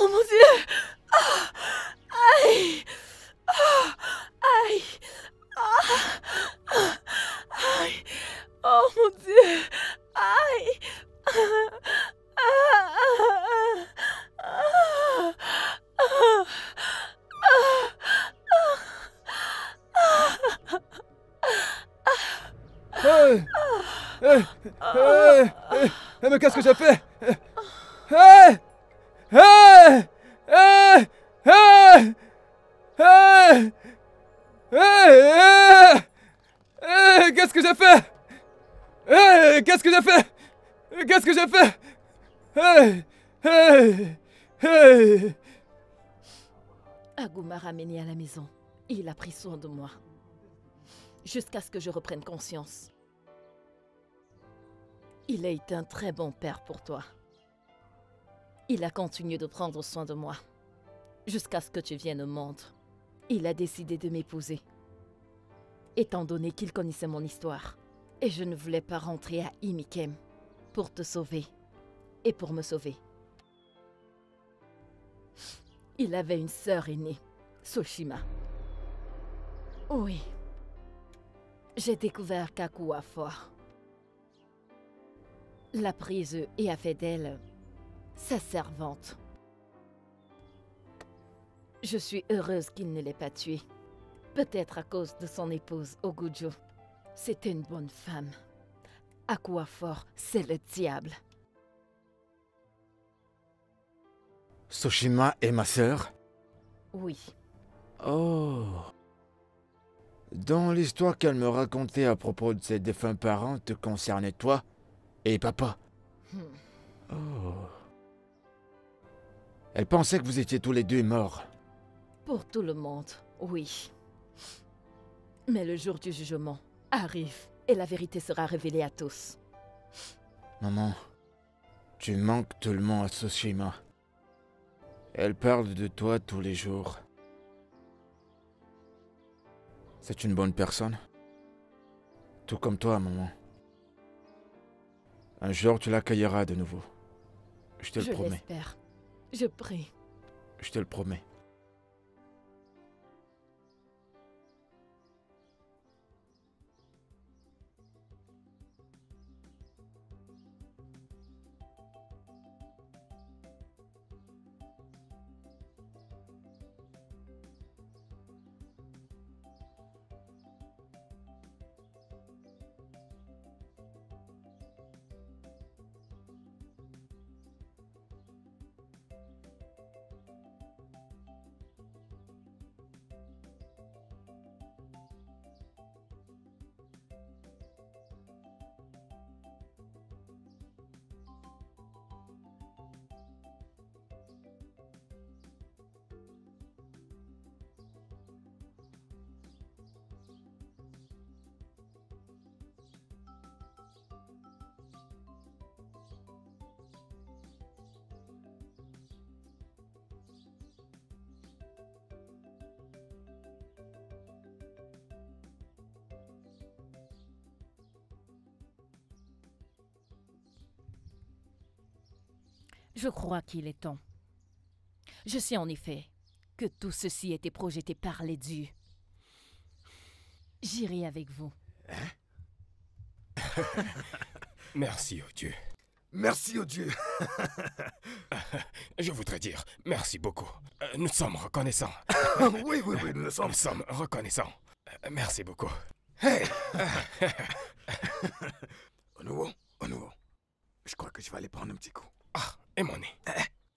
Mon Dieu Jusqu'à ce que je reprenne conscience. Il a été un très bon père pour toi. Il a continué de prendre soin de moi. Jusqu'à ce que tu viennes au monde. Il a décidé de m'épouser. Étant donné qu'il connaissait mon histoire. Et je ne voulais pas rentrer à Imikem. Pour te sauver. Et pour me sauver. Il avait une sœur aînée, Soshima. Oui. J'ai découvert Kakua fort. L'a prise et a fait d'elle sa servante. Je suis heureuse qu'il ne l'ait pas tuée. Peut-être à cause de son épouse, Ogujo. C'était une bonne femme. Aquafor, c'est le diable. Soshima est ma sœur? Oui. Oh. Dans l'histoire qu'elle me racontait à propos de ses défunts parents te concernait toi et papa. Hmm. Oh. Elle pensait que vous étiez tous les deux morts. Pour tout le monde, oui. Mais le jour du jugement arrive et la vérité sera révélée à tous. Maman, tu manques tellement à Soshima. Elle parle de toi tous les jours. C'est une bonne personne. Tout comme toi, maman. Un jour, tu l'accueilleras de nouveau. Je te le promets. Je prie. Je te le promets. Je crois qu'il est temps. Je sais en effet que tout ceci était projeté par les dieux. J'irai avec vous. Merci au Dieu. Merci au Dieu. Je voudrais dire merci beaucoup. Euh, Nous sommes reconnaissants. oui, oui, oui, nous le sommes. Nous sommes reconnaissants. Euh, Merci beaucoup. Hey Au nouveau, au nouveau. Je crois que je vais aller prendre un petit coup. Et mon nez.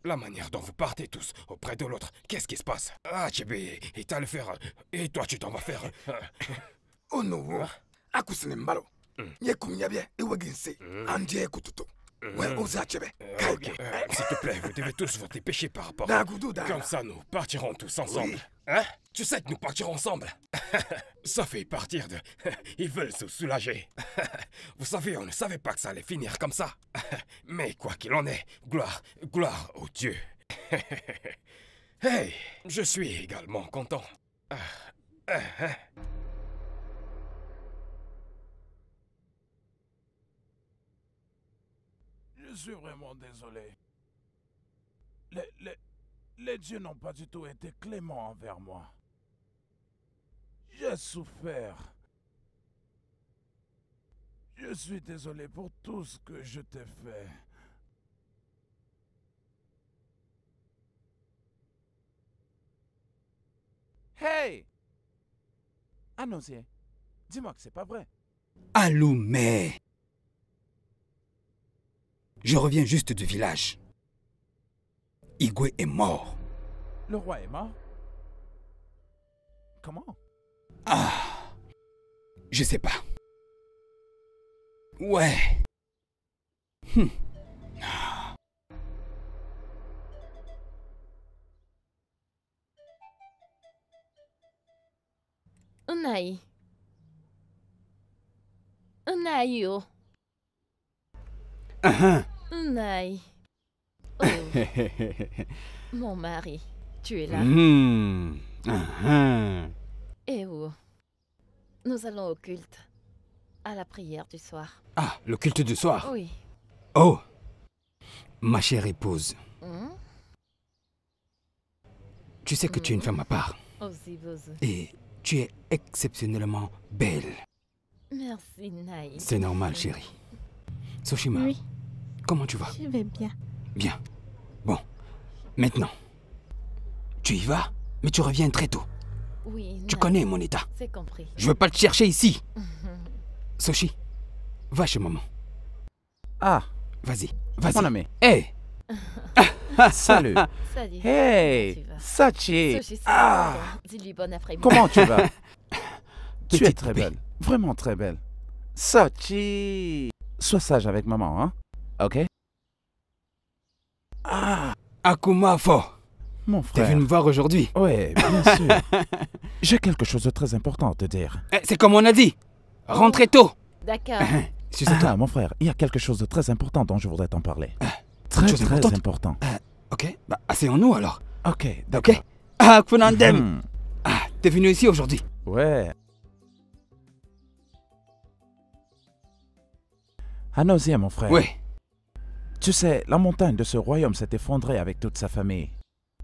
La manière dont vous partez tous auprès de l'autre, qu'est-ce qui se passe? Ah, Chibé, il t'a le faire. Et toi, tu t'en vas faire. Au nouveau. Akusine mbalo. Yekumyabye iwaginse. Anje kututo. Ouais, ozachebe. Euh, ok, euh, S'il te plaît, vous devez tous vous dépêcher par rapport. Comme ça, nous partirons tous ensemble. Hein? Tu sais que nous partirons ensemble. ça fait partir de. Ils veulent se soulager. Vous savez, on ne savait pas que ça allait finir comme ça. Mais quoi qu'il en est, gloire, gloire au Dieu. Hey, je suis également content. Je suis vraiment désolé. Les, les, Les dieux n'ont pas du tout été cléments envers moi. J'ai souffert. Je suis désolé pour tout ce que je t'ai fait. Hey Annoncé, dis-moi que c'est pas vrai. Aloumé Je reviens juste du village. Igwe est mort. Le roi est mort Comment? Ah Je sais pas. Ouais. Hmm. Unai. Unai, oh. Ah, Unai. Mon mari, tu es là. Hmm. Ah. Et où? Nous allons au culte. À la prière du soir. Ah, le culte du soir? Oui. Oh Ma chère épouse, Hmm? tu sais que tu es une femme à part. Ozi, bozi. Et tu es exceptionnellement belle. Merci, Naï. C'est normal, chérie. Soshima, Oui. comment tu vas? Je vais bien. Bien. Bon, maintenant, tu y vas, mais tu reviens très tôt. Oui, Tu connais mon état. C'est compris. Je veux pas te chercher ici. Soshi, va chez maman. Ah. Vas-y, vas-y. Mon ami. Hé Salut. Salut. Hey, Sachi. Ah. Dis-lui bon après-midi. Comment tu vas? Tu es très poupée. belle. Vraiment très belle. Sachi. Sois sage avec maman, hein Ok? Ah Akuma Fo Mon T'es frère. venu me voir aujourd'hui Oui, bien sûr. J'ai quelque chose de très important à te dire. Eh, C'est comme on a dit. Rentrez tôt. D'accord. Excusez-toi. Ah, mon frère, il y a quelque chose de très important dont je voudrais t'en parler. Très, chose très importante important. Ok, bah asseyons-nous alors. Ok, d'accord. Ok Ah, Kunandem Mhm. Ah, t'es venu ici aujourd'hui Ouais. Anosien, mon frère. Oui. Tu sais, la montagne de ce royaume s'est effondrée avec toute sa famille.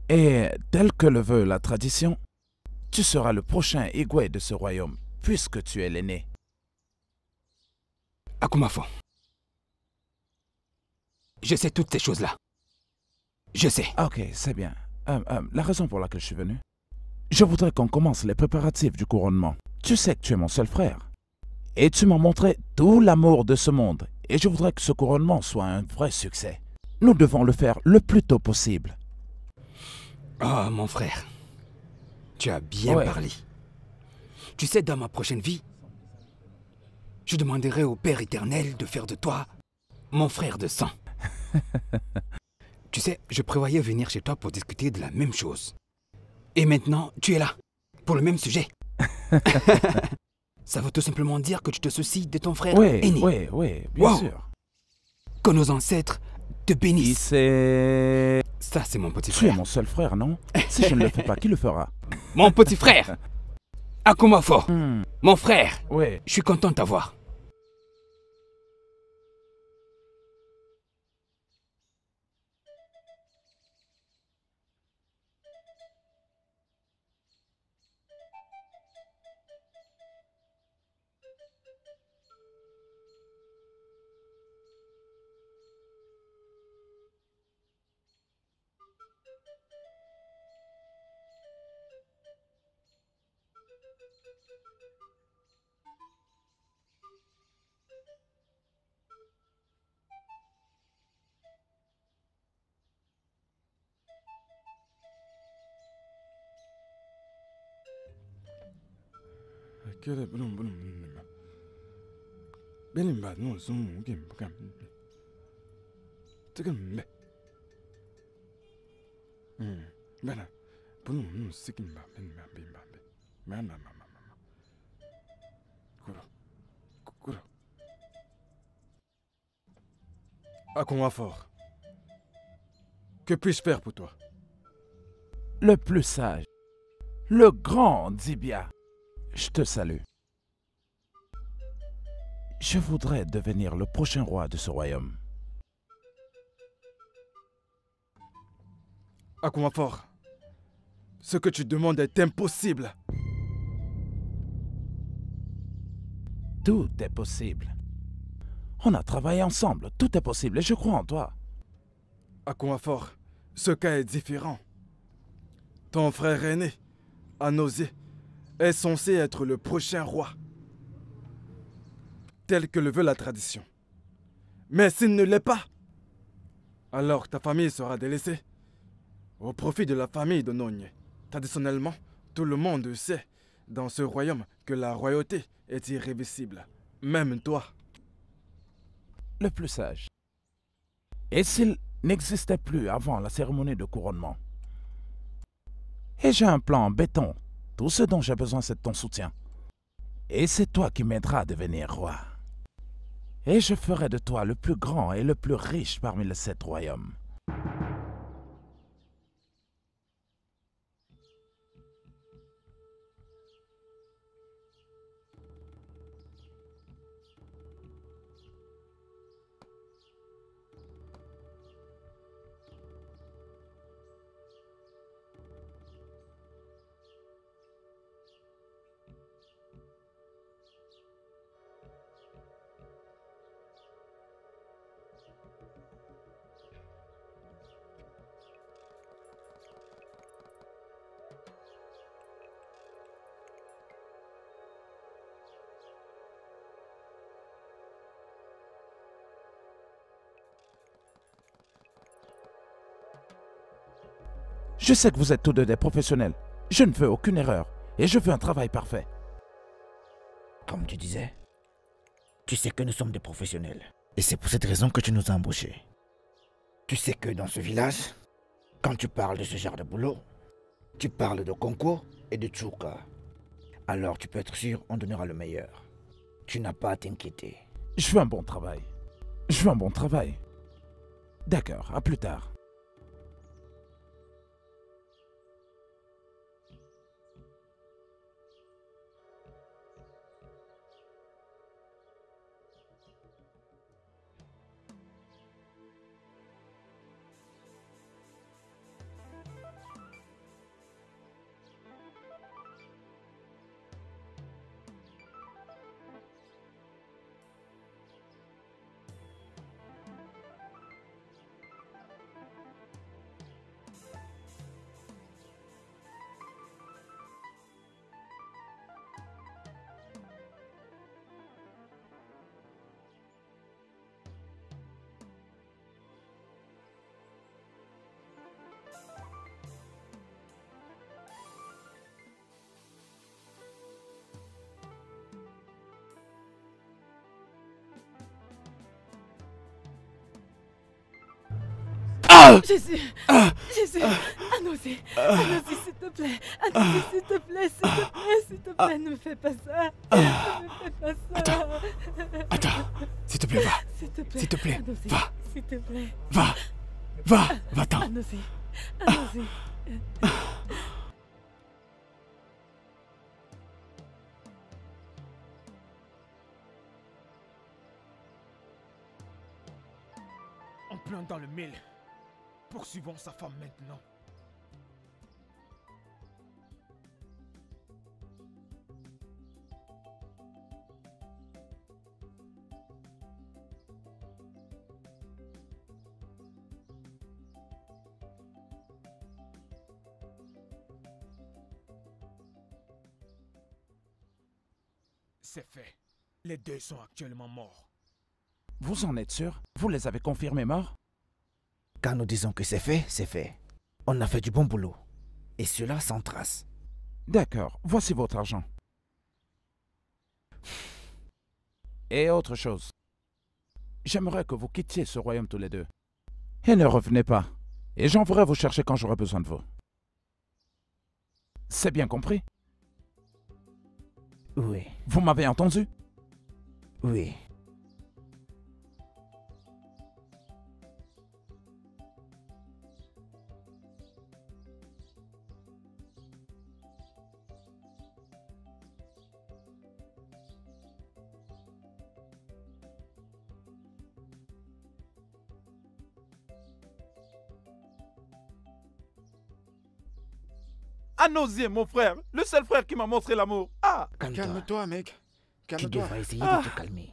Et, tel que le veut la tradition, tu seras le prochain Igwe de ce royaume, puisque tu es l'aîné. Akuma Fo. Je sais toutes ces choses-là. Je sais. Ah, Ok, c'est bien. Euh, euh, la raison pour laquelle je suis venu, je voudrais qu'on commence les préparatifs du couronnement. Tu sais que tu es mon seul frère. Et tu m'as montré tout l'amour de ce monde. Et je voudrais que ce couronnement soit un vrai succès. Nous devons le faire le plus tôt possible. Ah, mon frère. Tu as bien Ouais. parlé. Tu sais, dans ma prochaine vie, je demanderai au Père éternel de faire de toi mon frère de sang. tu sais, je prévoyais venir chez toi pour discuter de la même chose. Et maintenant, tu es là, pour le même sujet. Ça veut tout simplement dire que tu te soucies de ton frère Oui, aîné. oui, oui, bien Wow. sûr. Que nos ancêtres te bénissent. C'est... Ça, c'est mon petit Tu es frère. mon seul frère, non Si je ne le fais pas, qui le fera Mon petit frère Akuma Fo, Hmm. mon frère, Oui. je suis content de t'avoir. Kele bulum fort. Que puis-je faire pour toi? Le plus sage. Le grand Zibia. Je te salue. Je voudrais devenir le prochain roi de ce royaume. Aquaphor, ce que tu demandes est impossible. Tout est possible. On a travaillé ensemble, tout est possible et je crois en toi. Aquaphor, ce cas est différent. Ton frère aîné, Anosé, est censé être le prochain roi, tel que le veut la tradition. Mais s'il ne l'est pas, alors ta famille sera délaissée au profit de la famille de Nogne. Traditionnellement, tout le monde sait dans ce royaume que la royauté est irréversible. Même toi. Le plus sage. Et s'il n'existait plus avant la cérémonie de couronnement? Et j'ai un plan en béton. Tout ce dont j'ai besoin, c'est ton soutien. Et c'est toi qui m'aideras à devenir roi. Et je ferai de toi le plus grand et le plus riche parmi les sept royaumes. Je sais que vous êtes tous deux des professionnels. Je ne fais aucune erreur. Et je veux un travail parfait. Comme tu disais, tu sais que nous sommes des professionnels. Et c'est pour cette raison que tu nous as embauchés. Tu sais que dans ce village, quand tu parles de ce genre de boulot, tu parles de concours et de tchouka. Alors tu peux être sûr, on donnera le meilleur. Tu n'as pas à t'inquiéter. Je veux un bon travail. Je veux un bon travail. D'accord, à plus tard. Jésus Jésus Anosé Anosé, s'il te plaît Anosé, s'il te plaît, s'il te plaît, s'il te plaît, ne me fais pas ça Ne me fais pas ça. Attends Attends S'il te plaît, va. S'il te plaît, S'il te plaît, Anosé, va. S'il te plaît. Va Va Va-t'en. Anosé Anosé En plein dans le mille. Poursuivons sa femme maintenant. C'est fait. Les deux sont actuellement morts. Vous en êtes sûr? Vous les avez confirmés morts? Quand nous disons que c'est fait, c'est fait. On a fait du bon boulot. Et cela sans trace. D'accord, voici votre argent. Et autre chose. J'aimerais que vous quittiez ce royaume tous les deux. Et ne revenez pas. Et j'enverrai vous chercher quand j'aurai besoin de vous. C'est bien compris? Oui. Vous m'avez entendu? Oui. À nos yeux, mon frère. Le seul frère qui m'a montré l'amour. Ah Calme-toi, mec. Tu Calme-toi. devrais essayer Ah. de te calmer.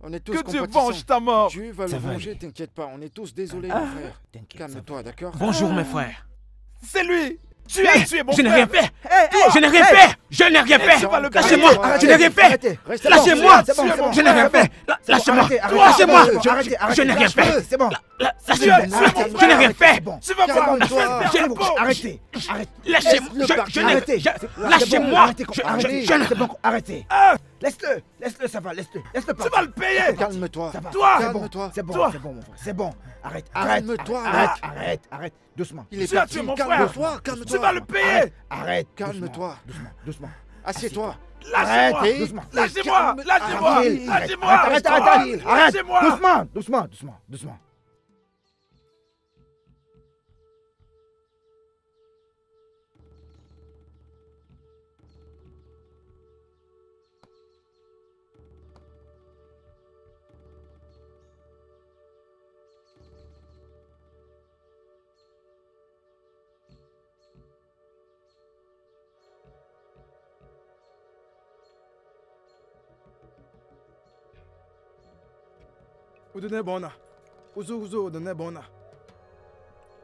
On est tous Que Dieu venge ta mort. Dieu va Ça le va venger, t'inquiète pas. On est tous désolés, Ah. mon frère. Calme-toi, d'accord? Bonjour, mes frères. C'est lui Tu as tué mon je n'ai frère rien fait. Je n'ai rien hey, fait. Je n'ai rien fait. Lâchez-moi. Je n'ai rien fait. Lâchez-moi. Je n'ai rien fait. Lâchez-moi. Lâchez-moi. Je- n'ai rien fait. C'est bon. Je n'ai rien fait. Arrêtez. Arrêtez. Lâchez-moi. Je- n'ai- C'est- c'est Lâchez-moi. arrêtez, Laisse-le. Laisse-le, ça va. Laisse-le. Laisse-le Tu vas le payer Calme-toi. Toi C'est bon, Calme-toi. C'est bon, Toi c'est bon, mon frère. C'est bon. Arrête, arrête. Calme-toi. Arrête, arrête, arrête. Doucement. Il est parti. tué mon frère. Calme-toi. Calme-toi. Tu vas le payer Arrête, arrête. Calme-toi. Doucement, doucement. Assieds-toi. Lâchez-moi Arrête, doucement. Lâchez-moi Lâchez-moi Lâchez-moi arrête, arrête, arrête. Lâchez-moi Doucement, doucement, doucement, doucement. Udune bona uzu uzu udune bona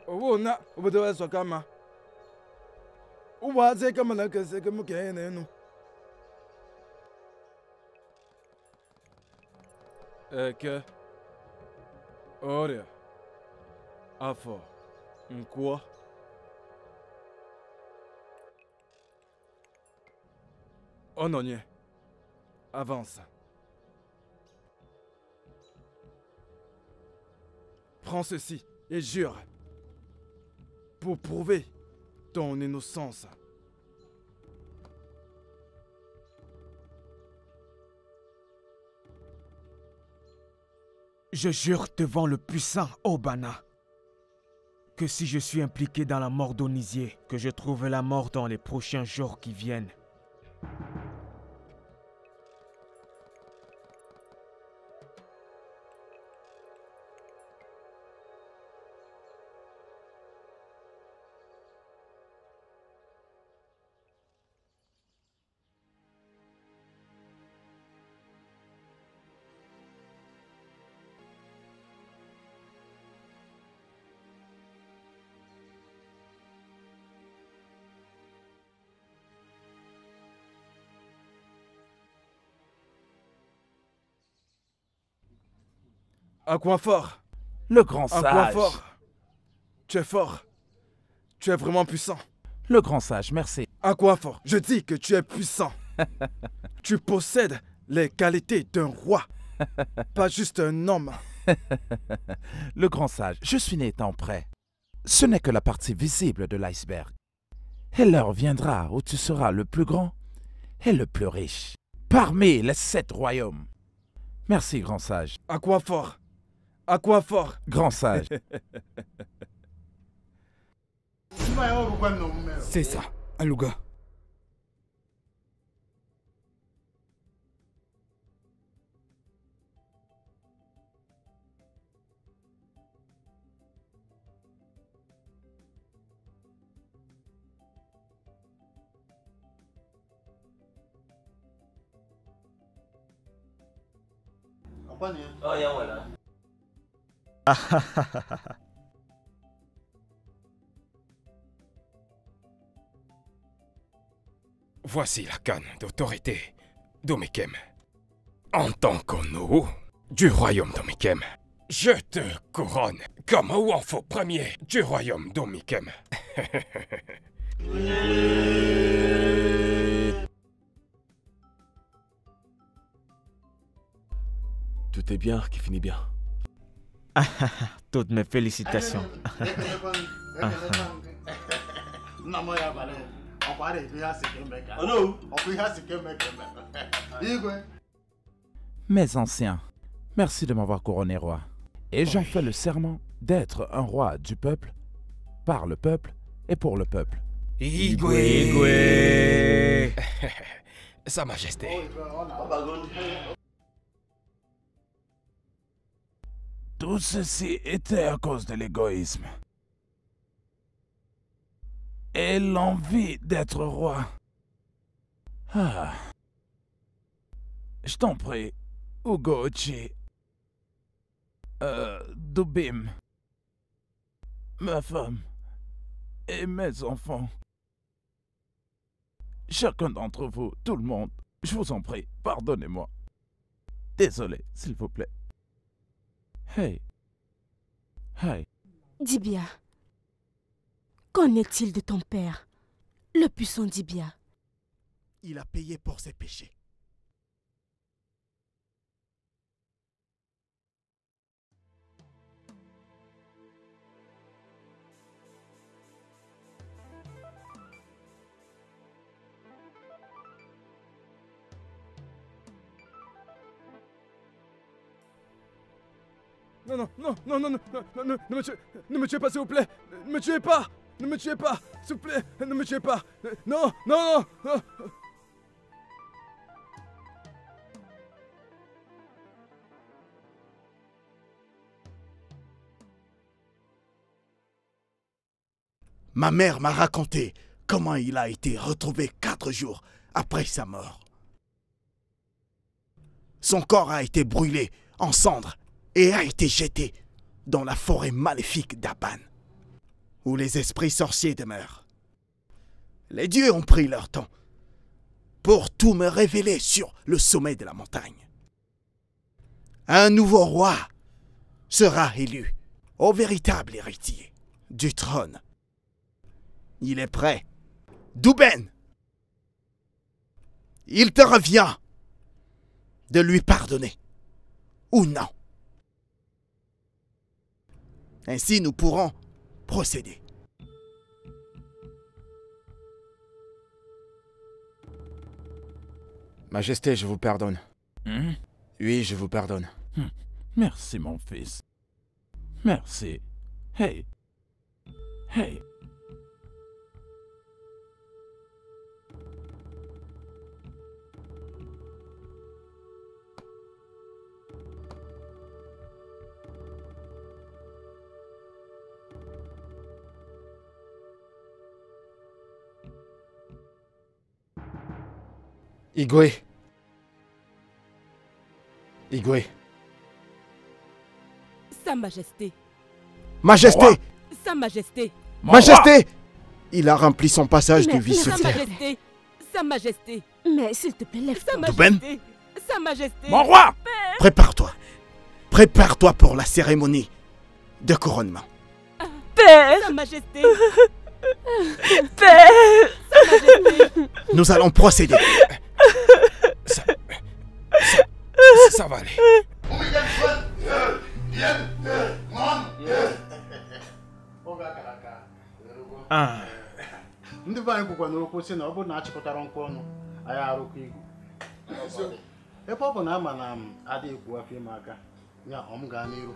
owo na. Obodo eso kama uwaze kama na kese kemu ke nenu eke oria afọ nkwọ ọnọnye avance Prends ceci et jure pour prouver ton innocence. Je jure devant le puissant Obana que si je suis impliqué dans la mort d'Onisier, que je trouve la mort dans les prochains jours qui viennent. Un coin fort. Le grand Un coin sage. fort. Tu es fort. Tu es vraiment puissant. Le grand sage, merci. Un coin fort. Je dis que tu es puissant. tu possèdes les qualités d'un roi. Pas juste un homme. Le grand sage, je suis né étant prêt. Ce n'est que la partie visible de l'iceberg. Et l'heure viendra où tu seras le plus grand et le plus riche. Parmi les sept royaumes. Merci, grand sage. À quoi fort À quoi fort? Grand sage. C'est ça, Aluga. Oh, voilà. Voici la canne d'autorité d'Omikem. En tant qu'Ono du royaume d'Omikem, je te couronne comme Ouanfo premier du royaume d'Omikem. Tout est bien qui finit bien. Toutes mes félicitations. Mes anciens, merci de m'avoir couronné roi. Et j'en fais le serment d'être un roi du peuple, par le peuple et pour le peuple. Igwe. Sa Majesté. Tout ceci était à cause de l'égoïsme. et l'envie d'être roi. Ah. Je t'en prie, Ugochi. Euh, Dubim. Ma femme. Et mes enfants. Chacun d'entre vous, tout le monde, je vous en prie, pardonnez-moi. Désolé, s'il vous plaît. Hey. Hey. Dibia, qu'en est-il de ton père, le puissant Dibia? Il a payé pour ses péchés. Non, non, non, non, non, non, non, non, ne me tuez, ne me tuez pas, s'il vous plaît. Ne me tuez pas. Ne me tuez pas, s'il vous plaît. Ne me tuez pas. Non, non, non. non. Ma mère m'a raconté comment il a été retrouvé quatre jours après sa mort. Son corps a été brûlé en cendres et a été jeté dans la forêt maléfique d'Aban, où les esprits sorciers demeurent. Les dieux ont pris leur temps pour tout me révéler sur le sommet de la montagne. Un nouveau roi sera élu au véritable héritier du trône. Il est prêt. Douben Il te revient de lui pardonner ou non. Ainsi, nous pourrons procéder. Majesté, je vous pardonne. Hmm? Oui, je vous pardonne. Hmm. Merci, mon fils. Merci. Hey. Hey. Igwe. Igwe. Sa Majesté. Majesté Sa Majesté. Majesté Il a rempli son passage de vie Sa sur terre. Majesté. Sa Majesté. Mais s'il te plaît, lève-toi. Sa Majesté. Sa Majesté. Mon roi. Prépare-toi. Prépare-toi pour la cérémonie de couronnement. Père. Sa Majesté. Père. Sa Majesté. Nous allons procéder. Ça, ça va aller. Ah. ndị be anyị kwukwa n'okwu sị na ọ bụrụ na achịkọtara nkụ ọnụ anyị arụkọ igwu ebe ọ bụ na ama na m adịghị ekwu afọ ime aka ya ọ m gaa n'iru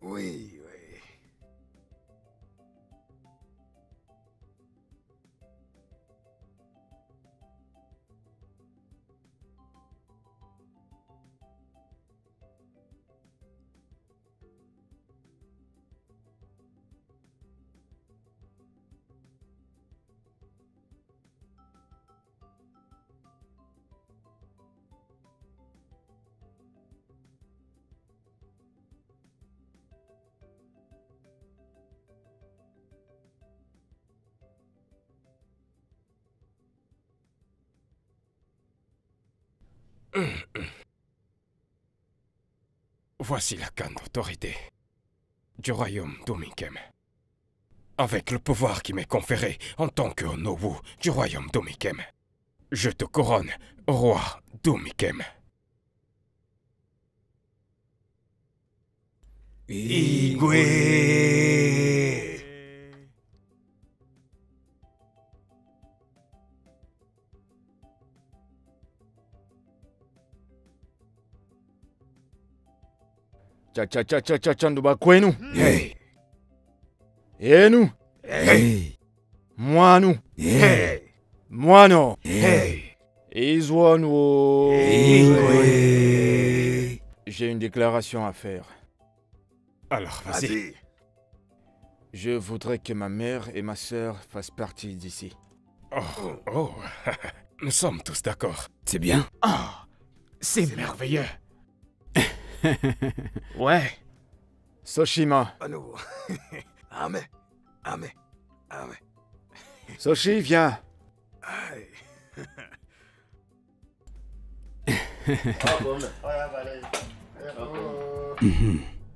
喂 Voici la canne d'autorité du royaume d'Omikem. Avec le pouvoir qui m'est conféré en tant que Onowu du royaume d'Omikem, je te couronne roi d'Omikem. Igwe. Cha cha cha cha cha cha nduba kwenu. Hey. Yenu. Hey. Mwanu. Hey. Mwano. Izwanu. J'ai une déclaration à faire. Alors, vas-y. Je voudrais que ma mère et ma sœur fassent partie d'ici. Oh, oh. Nous sommes tous d'accord. C'est bien. Ah, c'est merveilleux. ouais. Soshima. À nouveau. Amen. Amen. Amen. Soshi, viens.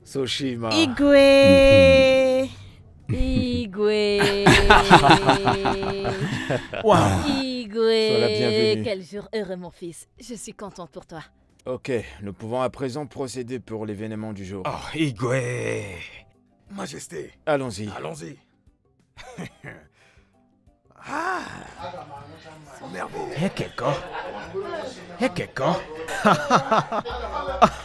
Soshima. Igwe. Igwe. Wow. Igwe. Sois la bienvenue. Quel jour heureux, mon fils. Je suis contente pour toi. Ok, nous pouvons à présent procéder pour l'événement du jour. Oh, Igwe. Majesté. Allons-y. Allons-y. ah Merveilleux. Hé, quelqu'un Hé, quelqu'un